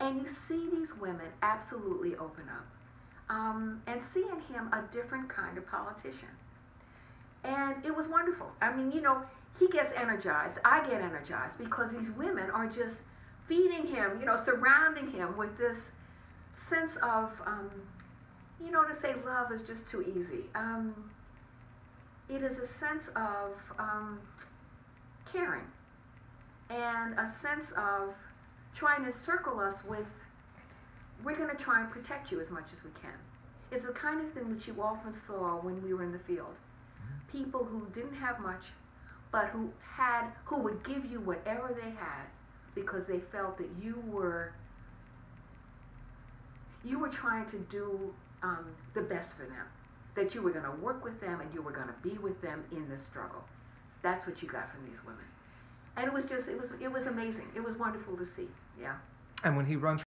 And you see these women absolutely open up um, and seeing him a different kind of politician. And it was wonderful. I mean, you know, he gets energized. I get energized because these women are just feeding him, you know, surrounding him with this sense of, um, you know, to say love is just too easy. Um, it is a sense of um, caring and a sense of trying to circle us with we're going to try and protect you as much as we can. It's the kind of thing that you often saw when we were in the field. People who didn't have much, but who had, who would give you whatever they had because they felt that you were, you were trying to do um, the best for them. That you were going to work with them and you were going to be with them in this struggle. That's what you got from these women. And it was just, it was, it was amazing. It was wonderful to see. Yeah. And when he runs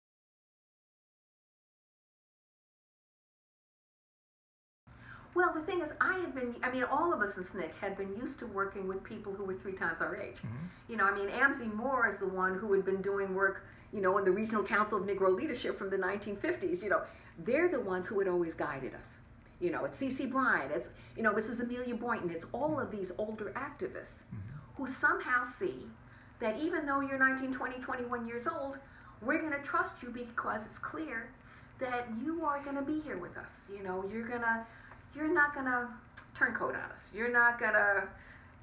Well, the thing is, I had been, I mean, all of us in SNCC had been used to working with people who were three times our age. Mhm. You know, I mean, Amzie Moore is the one who had been doing work, you know, in the Regional Council of Negro Leadership from the 1950s. You know, they're the ones who had always guided us. You know, it's C.C. Bryant, it's, you know, Mrs. Amelia Boynton, it's all of these older activists who somehow see that even though you're 19, 20, 21 years old, we're going to trust you because it's clear that you are going to be here with us. You know, you're going to you're not gonna turn turncoat on us. You're not gonna,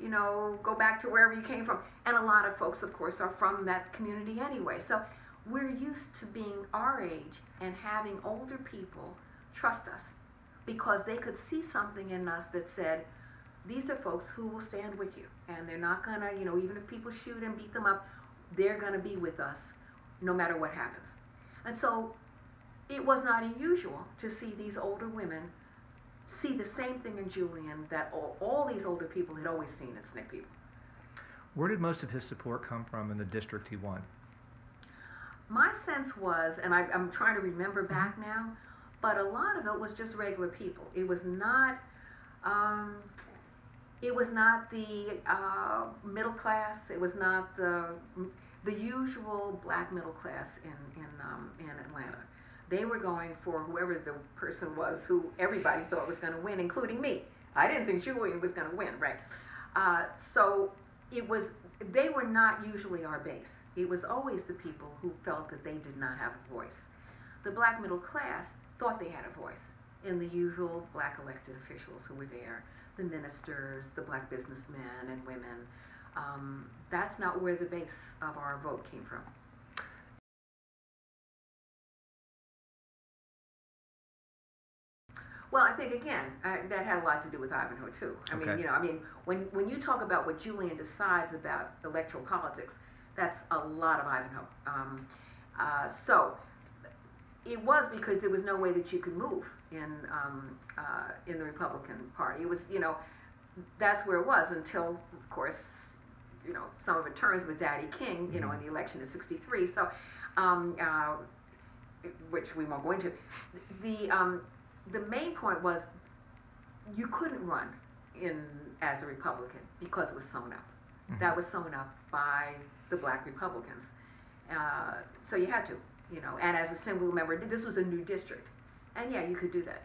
you know, go back to wherever you came from. And a lot of folks, of course, are from that community anyway. So we're used to being our age and having older people trust us because they could see something in us that said, these are folks who will stand with you. And they're not gonna, you know, even if people shoot and beat them up, they're gonna be with us no matter what happens. And so it was not unusual to see these older women see the same thing in Julian that all, all these older people had always seen in SNCC people. Where did most of his support come from in the district he won? My sense was, and I, I'm trying to remember back now, but a lot of it was just regular people. It was not, um, it was not the uh, middle class. It was not the the usual black middle class in in um, in Atlanta. They were going for whoever the person was who everybody thought was going to win, including me. I didn't think Julian was going to win, right? Uh, so it was. They were not usually our base. It was always the people who felt that they did not have a voice. The black middle class thought they had a voice in the usual black elected officials who were there, the ministers, the black businessmen and women. Um, that's not where the base of our vote came from. Well, I think again that had a lot to do with Ivanhoe too. I mean, you know, I mean, when when you talk about what Julian decides about electoral politics, that's a lot of Ivanhoe. Um, uh, so it was because there was no way that you could move in um, uh, in the Republican Party. It was, you know, that's where it was until, of course, you know, some of it turns with Daddy King, you know, in the election in '63. So, um, uh, which we won't go into. The um, the main point was you couldn't run in as a Republican because it was sewn up. Mhm. That was sewn up by the Black Republicans. Uh, so you had to, you know, and as a single member, this was a new district, and yeah, you could do that.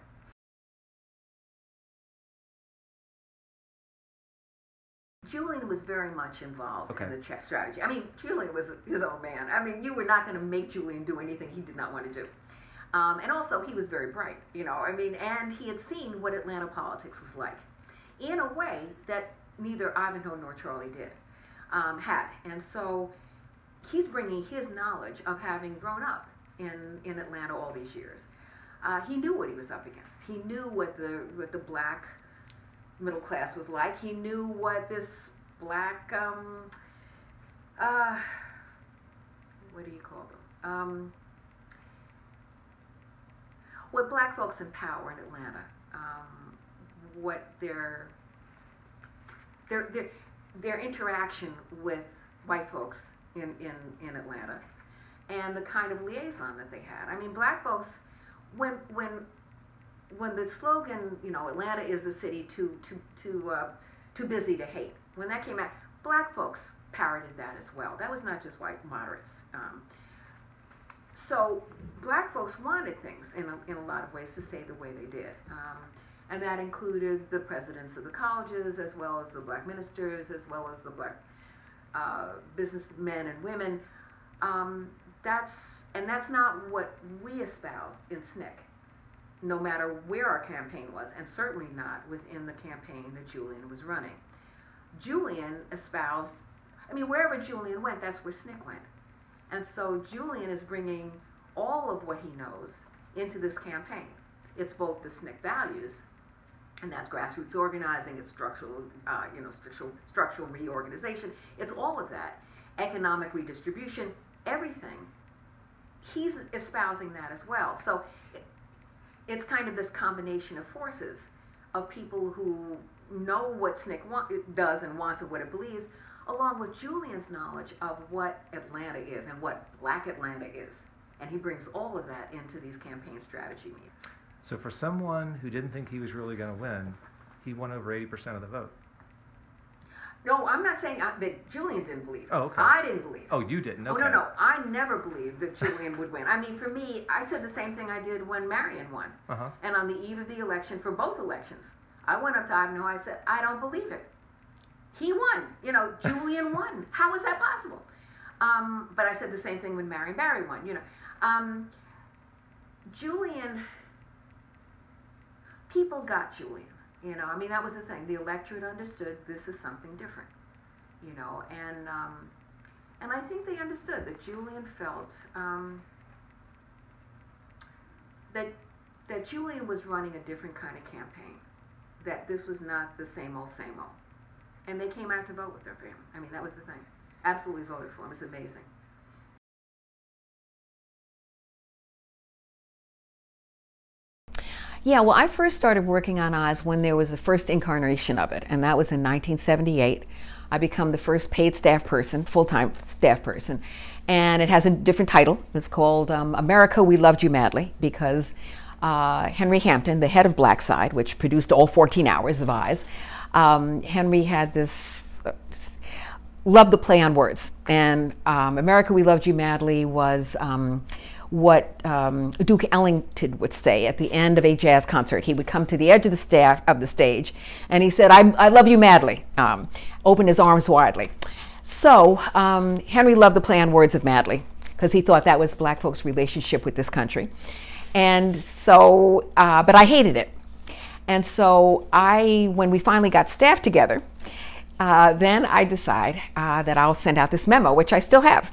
Julian was very much involved Okay. in the strategy. I mean, Julian was his own man. I mean, you were not going to make Julian do anything he did not want to do. Um, and also, he was very bright, you know. I mean, and he had seen what Atlanta politics was like in a way that neither Ivanhoe nor Charlie did um, had. And so he's bringing his knowledge of having grown up in, in Atlanta all these years. Uh, he knew what he was up against. He knew what the what the black middle class was like. He knew what this black um, uh, what do you call them? Um, what black folks in power in Atlanta, um, what their their their their interaction with white folks in, in, in Atlanta and the kind of liaison that they had. I mean, black folks, when when when the slogan, you know, Atlanta is the city too too too uh, too busy to hate. When that came out, black folks parroted that as well. That was not just white moderates. Um, so black folks wanted things in a, in a lot of ways to say the way they did. Um, and that included the presidents of the colleges, as well as the black ministers, as well as the black uh, businessmen and women. Um, that's and that's not what we espoused in SNCC, no matter where our campaign was, and certainly not within the campaign that Julian was running. Julian espoused, I mean, wherever Julian went, that's where SNCC went. And so Julian is bringing all of what he knows into this campaign. It's both the SNCC values, and that's grassroots organizing, it's structural, uh, you know, structural, structural reorganization. It's all of that, economic redistribution, everything. He's espousing that as well. So it, it's kind of this combination of forces of people who know what SNCC want, does and wants and what it believes, along with Julian's knowledge of what Atlanta is and what Black Atlanta is. And he brings all of that into these campaign strategy meetings. So for someone who didn't think he was really going to win, he won over 80% of the vote. No, I'm not saying I, that Julian didn't believe. Oh, okay. I didn't believe. Oh, you didn't? Okay. Oh no, no, I never believed that Julian would win. I mean, for me, I said the same thing I did when Marion won. Uh-huh. And on the eve of the election, for both elections, I went up to Ivanhoe. I said, I don't believe it. He won. You know, Julian won. How is that possible? Um, but I said the same thing when Marion Barry won. You know, um, Julian. People got Julian. You know, I mean, that was the thing. The electorate understood this is something different. You know, and um, and I think they understood that Julian felt um, that that Julian was running a different kind of campaign. That this was not the same old, same old. And they came out to vote with their family. I mean, that was the thing. Absolutely voted for him. It's amazing. Yeah, well, I first started working on Eyes when there was the first incarnation of it, and that was in 1978. I become the first paid staff person, full-time staff person, and it has a different title. It's called um, America, We Loved You Madly, because uh, Henry Hampton, the head of Blackside, which produced all 14 hours of Eyes, um, Henry had this uh, loved the play on words. And um, America, We Loved You Madly was um, what um, Duke Ellington would say at the end of a jazz concert. He would come to the edge of the staff of the stage and he said, I, I love you madly, um, open his arms widely. So um, Henry loved the play on words of madly because he thought that was black folks' relationship with this country. And so, uh, but I hated it. And so I, when we finally got staff together, uh, then I decide uh, that I'll send out this memo, which I still have.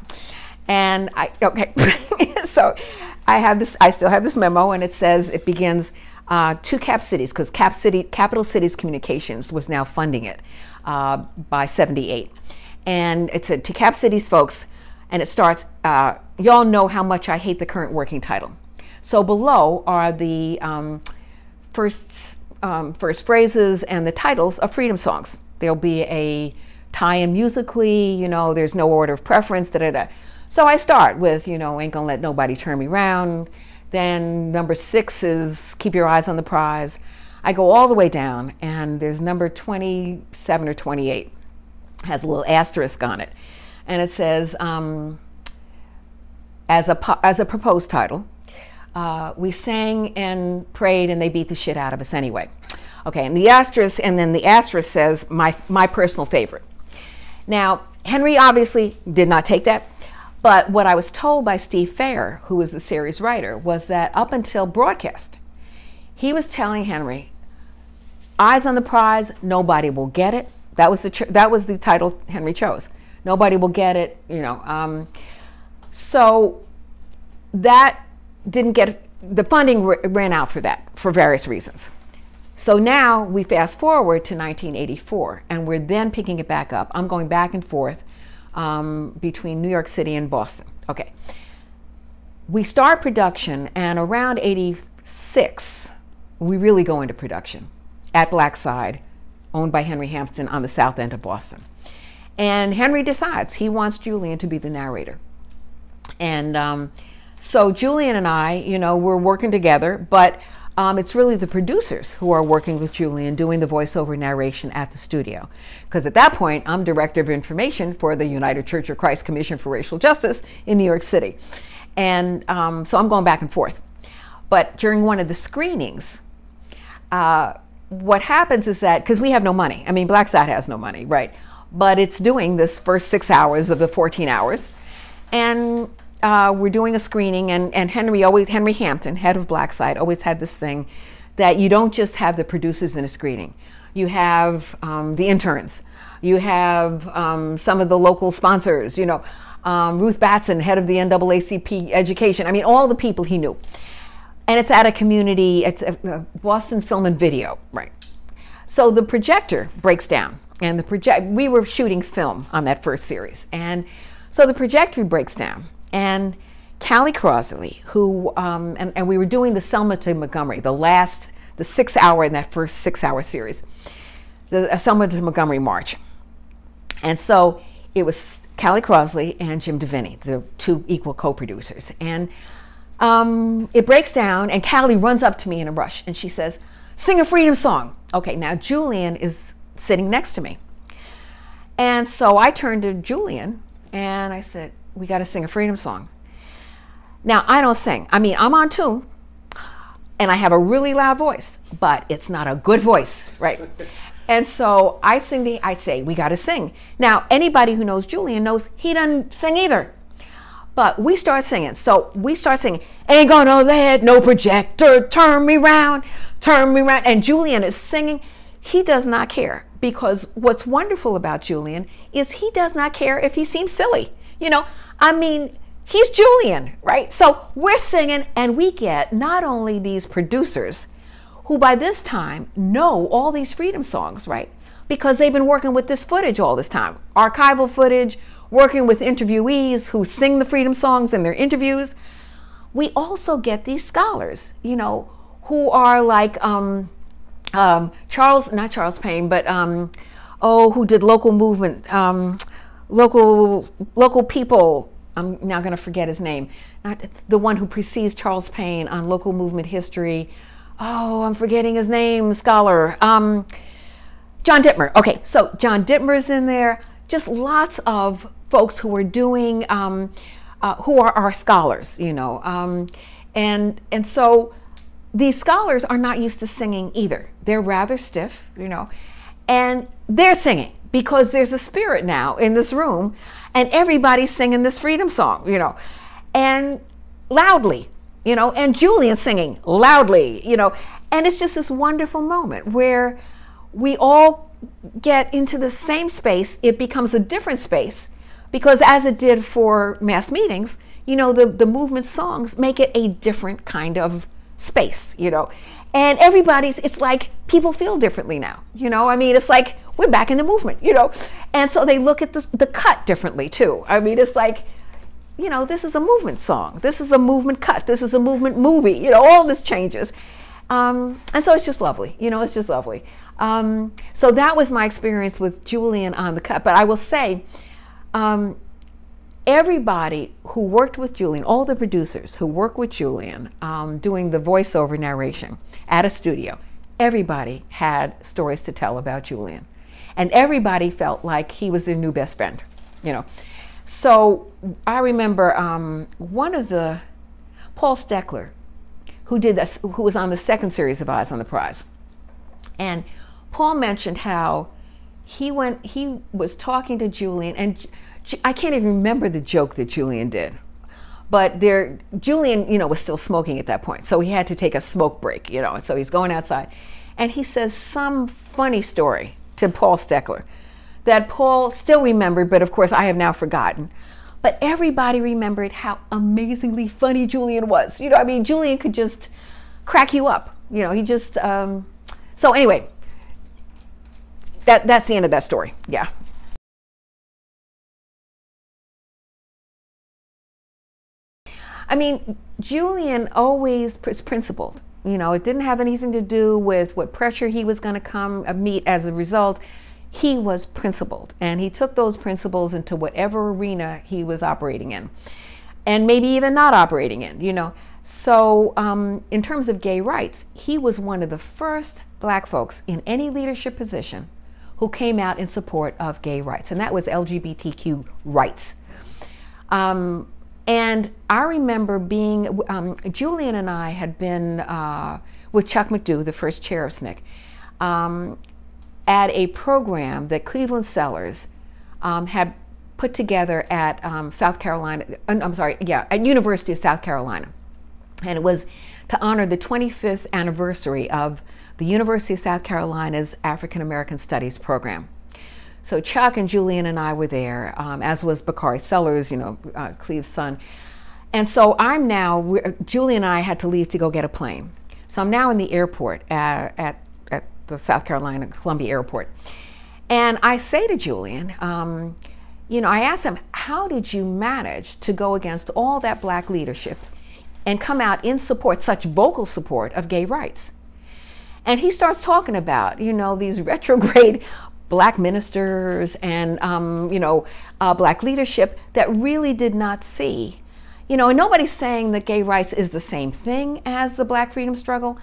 And I, okay, so I have this, I still have this memo, and it says, it begins uh, to Cap Cities, because Cap City, Capital Cities Communications was now funding it uh, by 78. And it said, to Cap Cities folks, and it starts, uh, y'all know how much I hate the current working title. So below are the um, first, um, first phrases and the titles of freedom songs. There'll be a tie-in musically, you know, there's no order of preference, da da da. So I start with, you know, ain't gonna let nobody turn me round. Then number six is keep your eyes on the prize. I go all the way down, and there's number 27 or 28, has a little asterisk on it, and it says, um, as a as a proposed title, uh, we sang and prayed, and they beat the shit out of us anyway. Okay, and the asterisk, and then the asterisk says my my personal favorite. Now, Henry obviously did not take that, but what I was told by Steve Fayer, who was the series writer, was that up until broadcast, he was telling Henry, "Eyes on the prize, nobody will get it." That was the that was the title Henry chose. Nobody will get it, you know. Um, so that didn't get the funding ran out for that for various reasons. So now we fast forward to 1984, and we're then picking it back up. I'm going back and forth um, between New York City and Boston. Okay. We start production, and around 86, we really go into production at Blackside, owned by Henry Hampton on the south end of Boston. And Henry decides he wants Julian to be the narrator. And um, so Julian and I, you know, we're working together, but um, it's really the producers who are working with Julian doing the voiceover narration at the studio. Because at that point, I'm director of information for the United Church of Christ Commission for Racial Justice in New York City. And um, so I'm going back and forth. But during one of the screenings, uh, what happens is that, because we have no money, I mean, Blackside has no money, right? But it's doing this first six hours of the 14 hours. And uh, we're doing a screening, and, and Henry always Henry Hampton, head of Blackside, always had this thing that you don't just have the producers in a screening. You have um, the interns. You have um, some of the local sponsors. You know, um, Ruth Batson, head of the NAACP Education. I mean, all the people he knew. And it's at a community. It's a, a Boston Film and Video, right? So the projector breaks down, and the project. We were shooting film on that first series, and so the projector breaks down, and Callie Crosley, who, um, and, and we were doing the Selma to Montgomery, the last, the six hour in that first six hour series, the uh, Selma to Montgomery March. And so it was Callie Crosley and Jim DeVinney, the two equal co producers. And um, it breaks down, and Callie runs up to me in a rush and she says, Sing a freedom song. Okay, now Julian is sitting next to me. And so I turned to Julian and I said, We got to sing a freedom song. Now, I don't sing. I mean, I'm on tune and I have a really loud voice, but it's not a good voice, right? And so I sing the, I say, we got to sing. Now, anybody who knows Julian knows he doesn't sing either. But we start singing. So we start singing, ain't gonna let no projector turn me round, turn me round. And Julian is singing. He does not care because what's wonderful about Julian is he does not care if he seems silly. You know, I mean, he's Julian, right? So we're singing, and we get not only these producers who by this time know all these freedom songs, right? Because they've been working with this footage all this time archival footage, working with interviewees who sing the freedom songs in their interviews. We also get these scholars, you know, who are like um, um, Charles, not Charles Payne, but um, oh, who did local movement, um, local local people. I'm now going to forget his name. Not the one who precedes Charles Payne on local movement history. Oh, I'm forgetting his name. Scholar. Um, John Dittmer. Okay, so John Dittmer's in there. Just lots of folks who are doing, um, uh, who are our scholars, you know, um, and and so these scholars are not used to singing either. They're rather stiff, you know, and they're singing because there's a spirit now in this room, and everybody's singing this freedom song, you know, and loudly, you know, and Julian singing loudly, you know, and it's just this wonderful moment where we all get into the same space. It becomes a different space because, as it did for mass meetings, you know, the, the movement songs make it a different kind of space, you know. And everybody's, it's like people feel differently now, you know. I mean, it's like we're back in the movement, you know. And so they look at this, the cut differently too. I mean, it's like, you know, this is a movement song. This is a movement cut. This is a movement movie. You know, all this changes. Um, and so it's just lovely. You know, it's just lovely. Um, so that was my experience with Julian on the cut. But I will say, um, everybody who worked with Julian, all the producers who work with Julian um, doing the voiceover narration at a studio, everybody had stories to tell about Julian. And everybody felt like he was their new best friend, you know. So I remember um, one of the, Paul Stekler, who did this, who was on the second series of Eyes on the Prize. And Paul mentioned how he went, he was talking to Julian, and I can't even remember the joke that Julian did. But there, Julian, you know, was still smoking at that point, so he had to take a smoke break, you know. And so he's going outside, and he says some funny story to Paul Stekler that Paul still remembered, but of course I have now forgotten. But everybody remembered how amazingly funny Julian was. You know, I mean, Julian could just crack you up. You know, he just. Um, so anyway, that that's the end of that story. Yeah. I mean, Julian always was principled. You know, it didn't have anything to do with what pressure he was going to come uh, meet as a result. He was principled, and he took those principles into whatever arena he was operating in, and maybe even not operating in. You know, so um, in terms of gay rights, he was one of the first black folks in any leadership position who came out in support of gay rights, and that was LGBTQ rights. Um, and I remember being, um, Julian and I had been uh, with Chuck McDew, the first chair of SNCC, um, at a program that Cleveland Sellers um, had put together at um, South Carolina, uh, I'm sorry, yeah, at University of South Carolina. And it was to honor the 25th anniversary of the University of South Carolina's African American Studies program. So Chuck and Julian and I were there, um, as was Bakari Sellers, you know, uh, Cleve's son. And so I'm now, Julian and I had to leave to go get a plane. So I'm now in the airport at, at, at the South Carolina Columbia Airport. And I say to Julian, um, you know, I asked him, how did you manage to go against all that black leadership and come out in support, such vocal support of gay rights? And he starts talking about, you know, these retrograde black ministers and, um, you know, uh, black leadership that really did not see. You know, and nobody's saying that gay rights is the same thing as the black freedom struggle.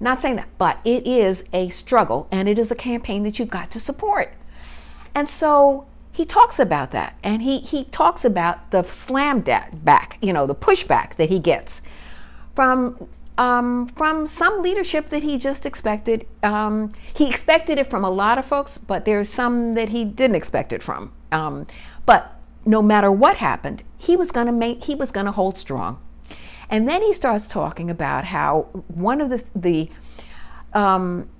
Not saying that, but it is a struggle and it is a campaign that you've got to support. And so he talks about that and he, he talks about the slam back, you know, the pushback that he gets from um, from some leadership that he just expected. Um, he expected it from a lot of folks, but there's some that he didn't expect it from. Um, but no matter what happened, he was going to make he was going to hold strong. And then he starts talking about how one of the the um,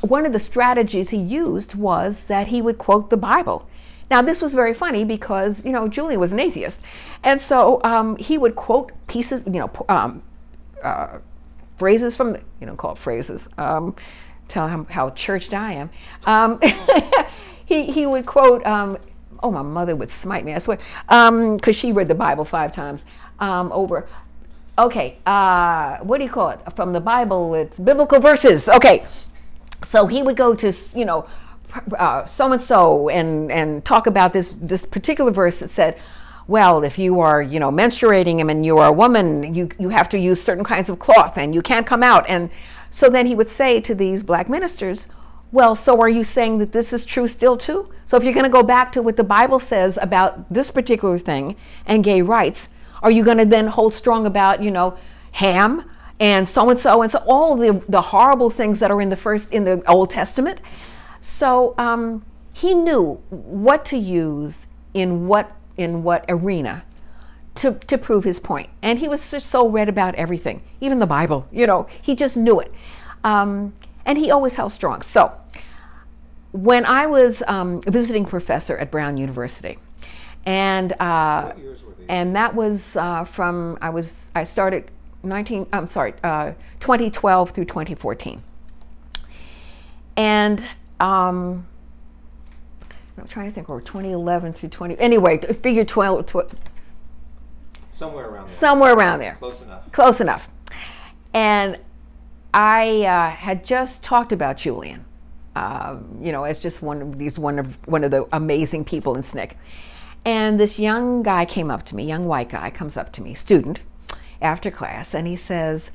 one of the strategies he used was that he would quote the Bible. Now, this was very funny because, you know, Julian was an atheist. And so um, he would quote pieces, you know, um, uh, phrases from the, you know, call it phrases, um, tell him how churched I am. Um, he, he would quote, um, oh, my mother would smite me, I swear, because um, she read the Bible five times um, over. Okay, uh, what do you call it? From the Bible, it's biblical verses. Okay, so he would go to, you know, so and so and and talk about this this particular verse that said well, if you are, you know, menstruating and you are a woman, you, you have to use certain kinds of cloth and you can't come out. And so then he would say to these black ministers, well, so are you saying that this is true still too? So if you're going to go back to what the Bible says about this particular thing and gay rights, are you going to then hold strong about, you know, Ham and so and so and so all the the horrible things that are in the first in the Old Testament? So um, he knew what to use in what in what arena to, to prove his point. And he was just so read about everything, even the Bible, you know, he just knew it. Um, and he always held strong. So when I was um, a visiting professor at Brown University, and uh, and that was uh, from I was I started 19 I'm sorry uh, 2012 through 2014, and um, I'm trying to think, or 2011 through 20. Anyway, figure 12. 12 somewhere around there. Somewhere around there. Close enough. Close enough. And I uh, had just talked about Julian, um, you know, as just one of these one of one of the amazing people in SNCC. And this young guy came up to me, young white guy comes up to me, student, after class, and he says,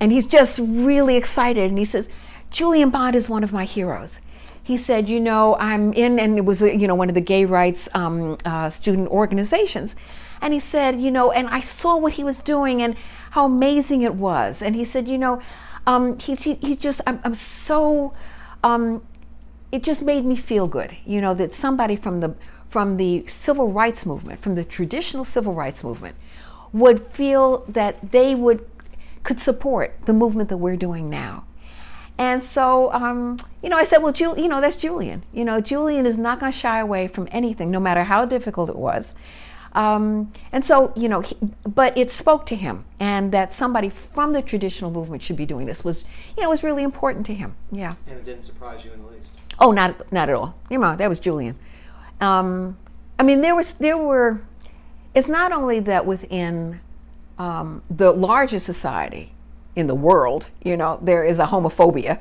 and he's just really excited, and he says, Julian Bond is one of my heroes he said, you know, I'm in, and it was, you know, one of the gay rights um, uh, student organizations. And he said, you know, and I saw what he was doing and how amazing it was. And he said, you know, Um, he's he, he's just I'm, I'm so um, it just made me feel good, you know, that somebody from the from the civil rights movement, from the traditional civil rights movement, would feel that they would could support the movement that we're doing now. And so, um, you know, I said, well, Jul- you know, that's Julian. You know, Julian is not going to shy away from anything, no matter how difficult it was. Um, and so, you know, he, but it spoke to him, and that somebody from the traditional movement should be doing this was, you know, was really important to him. Yeah. And it didn't surprise you in the least. Oh, not not at all. You know, that was Julian. Um, I mean, there was there were. It's not only that within um, the larger society in the world, you know, there is a homophobia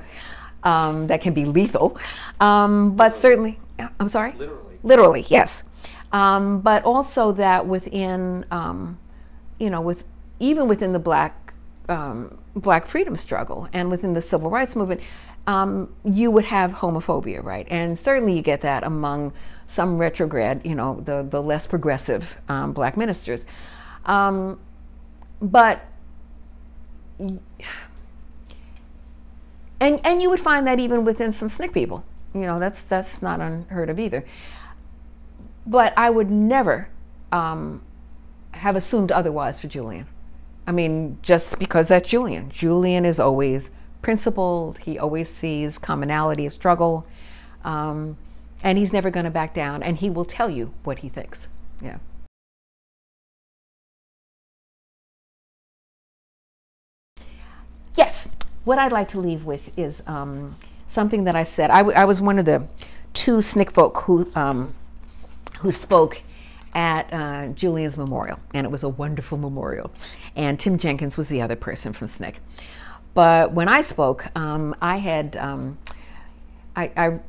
um, that can be lethal, um, but certainly, I'm sorry. Literally. Literally, yes. Um, but also that within, um, you know, with even within the black um, black freedom struggle and within the civil rights movement, um, you would have homophobia, right? And certainly you get that among some retrograde, you know, the the less progressive um, black ministers. Um, but and and you would find that even within some SNCC people, you know, that's that's not unheard of either but I would never um, have assumed otherwise for Julian. I mean, just because that's Julian. Julian is always principled, he always sees commonality of struggle, um, and he's never going to back down, and he will tell you what he thinks. Yeah. Yes, what I'd like to leave with is um, something that I said. I, was one of the two SNCC folk who um, who spoke at uh, Julian's memorial, and it was a wonderful memorial. And Tim Jenkins was the other person from SNCC. But when I spoke, um, I had um, I, I,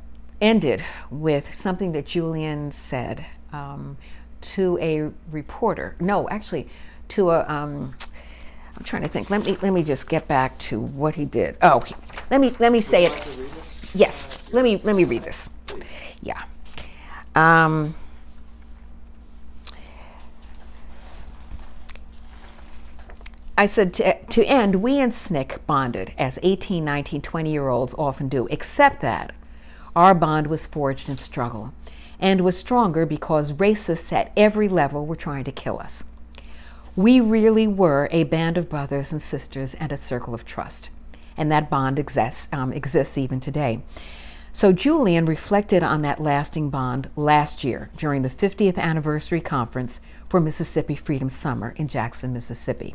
ended with something that Julian said um, to a reporter. No, actually, to a. um, trying to think. Let me let me just get back to what he did. Oh, let me let me say it. Yes, let me let me read this. Yeah. Um, I said, to, to end, we in SNCC bonded, as 18, 19, 20 year olds often do, except that our bond was forged in struggle and was stronger because racists at every level were trying to kill us. We really were a band of brothers and sisters and a circle of trust, and that bond exists, um, exists even today. So Julian reflected on that lasting bond last year during the 50th anniversary conference for Mississippi Freedom Summer in Jackson, Mississippi.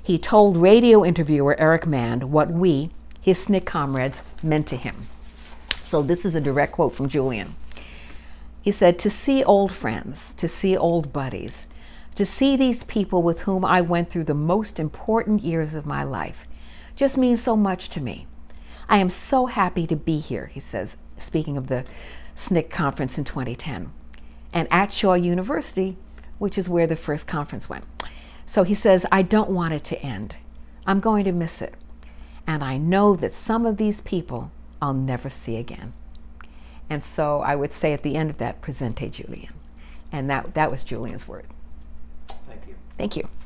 He told radio interviewer Eric Mann what we, his SNCC comrades, meant to him. So this is a direct quote from Julian. He said, To see old friends, to see old buddies, to see these people with whom I went through the most important years of my life just means so much to me. I am so happy to be here, he says, speaking of the SNCC conference in 2010, and at Shaw University, which is where the first conference went. So he says, I don't want it to end. I'm going to miss it. And I know that some of these people I'll never see again. And so I would say at the end of that, presente Julian. And that, that was Julian's word. Thank you.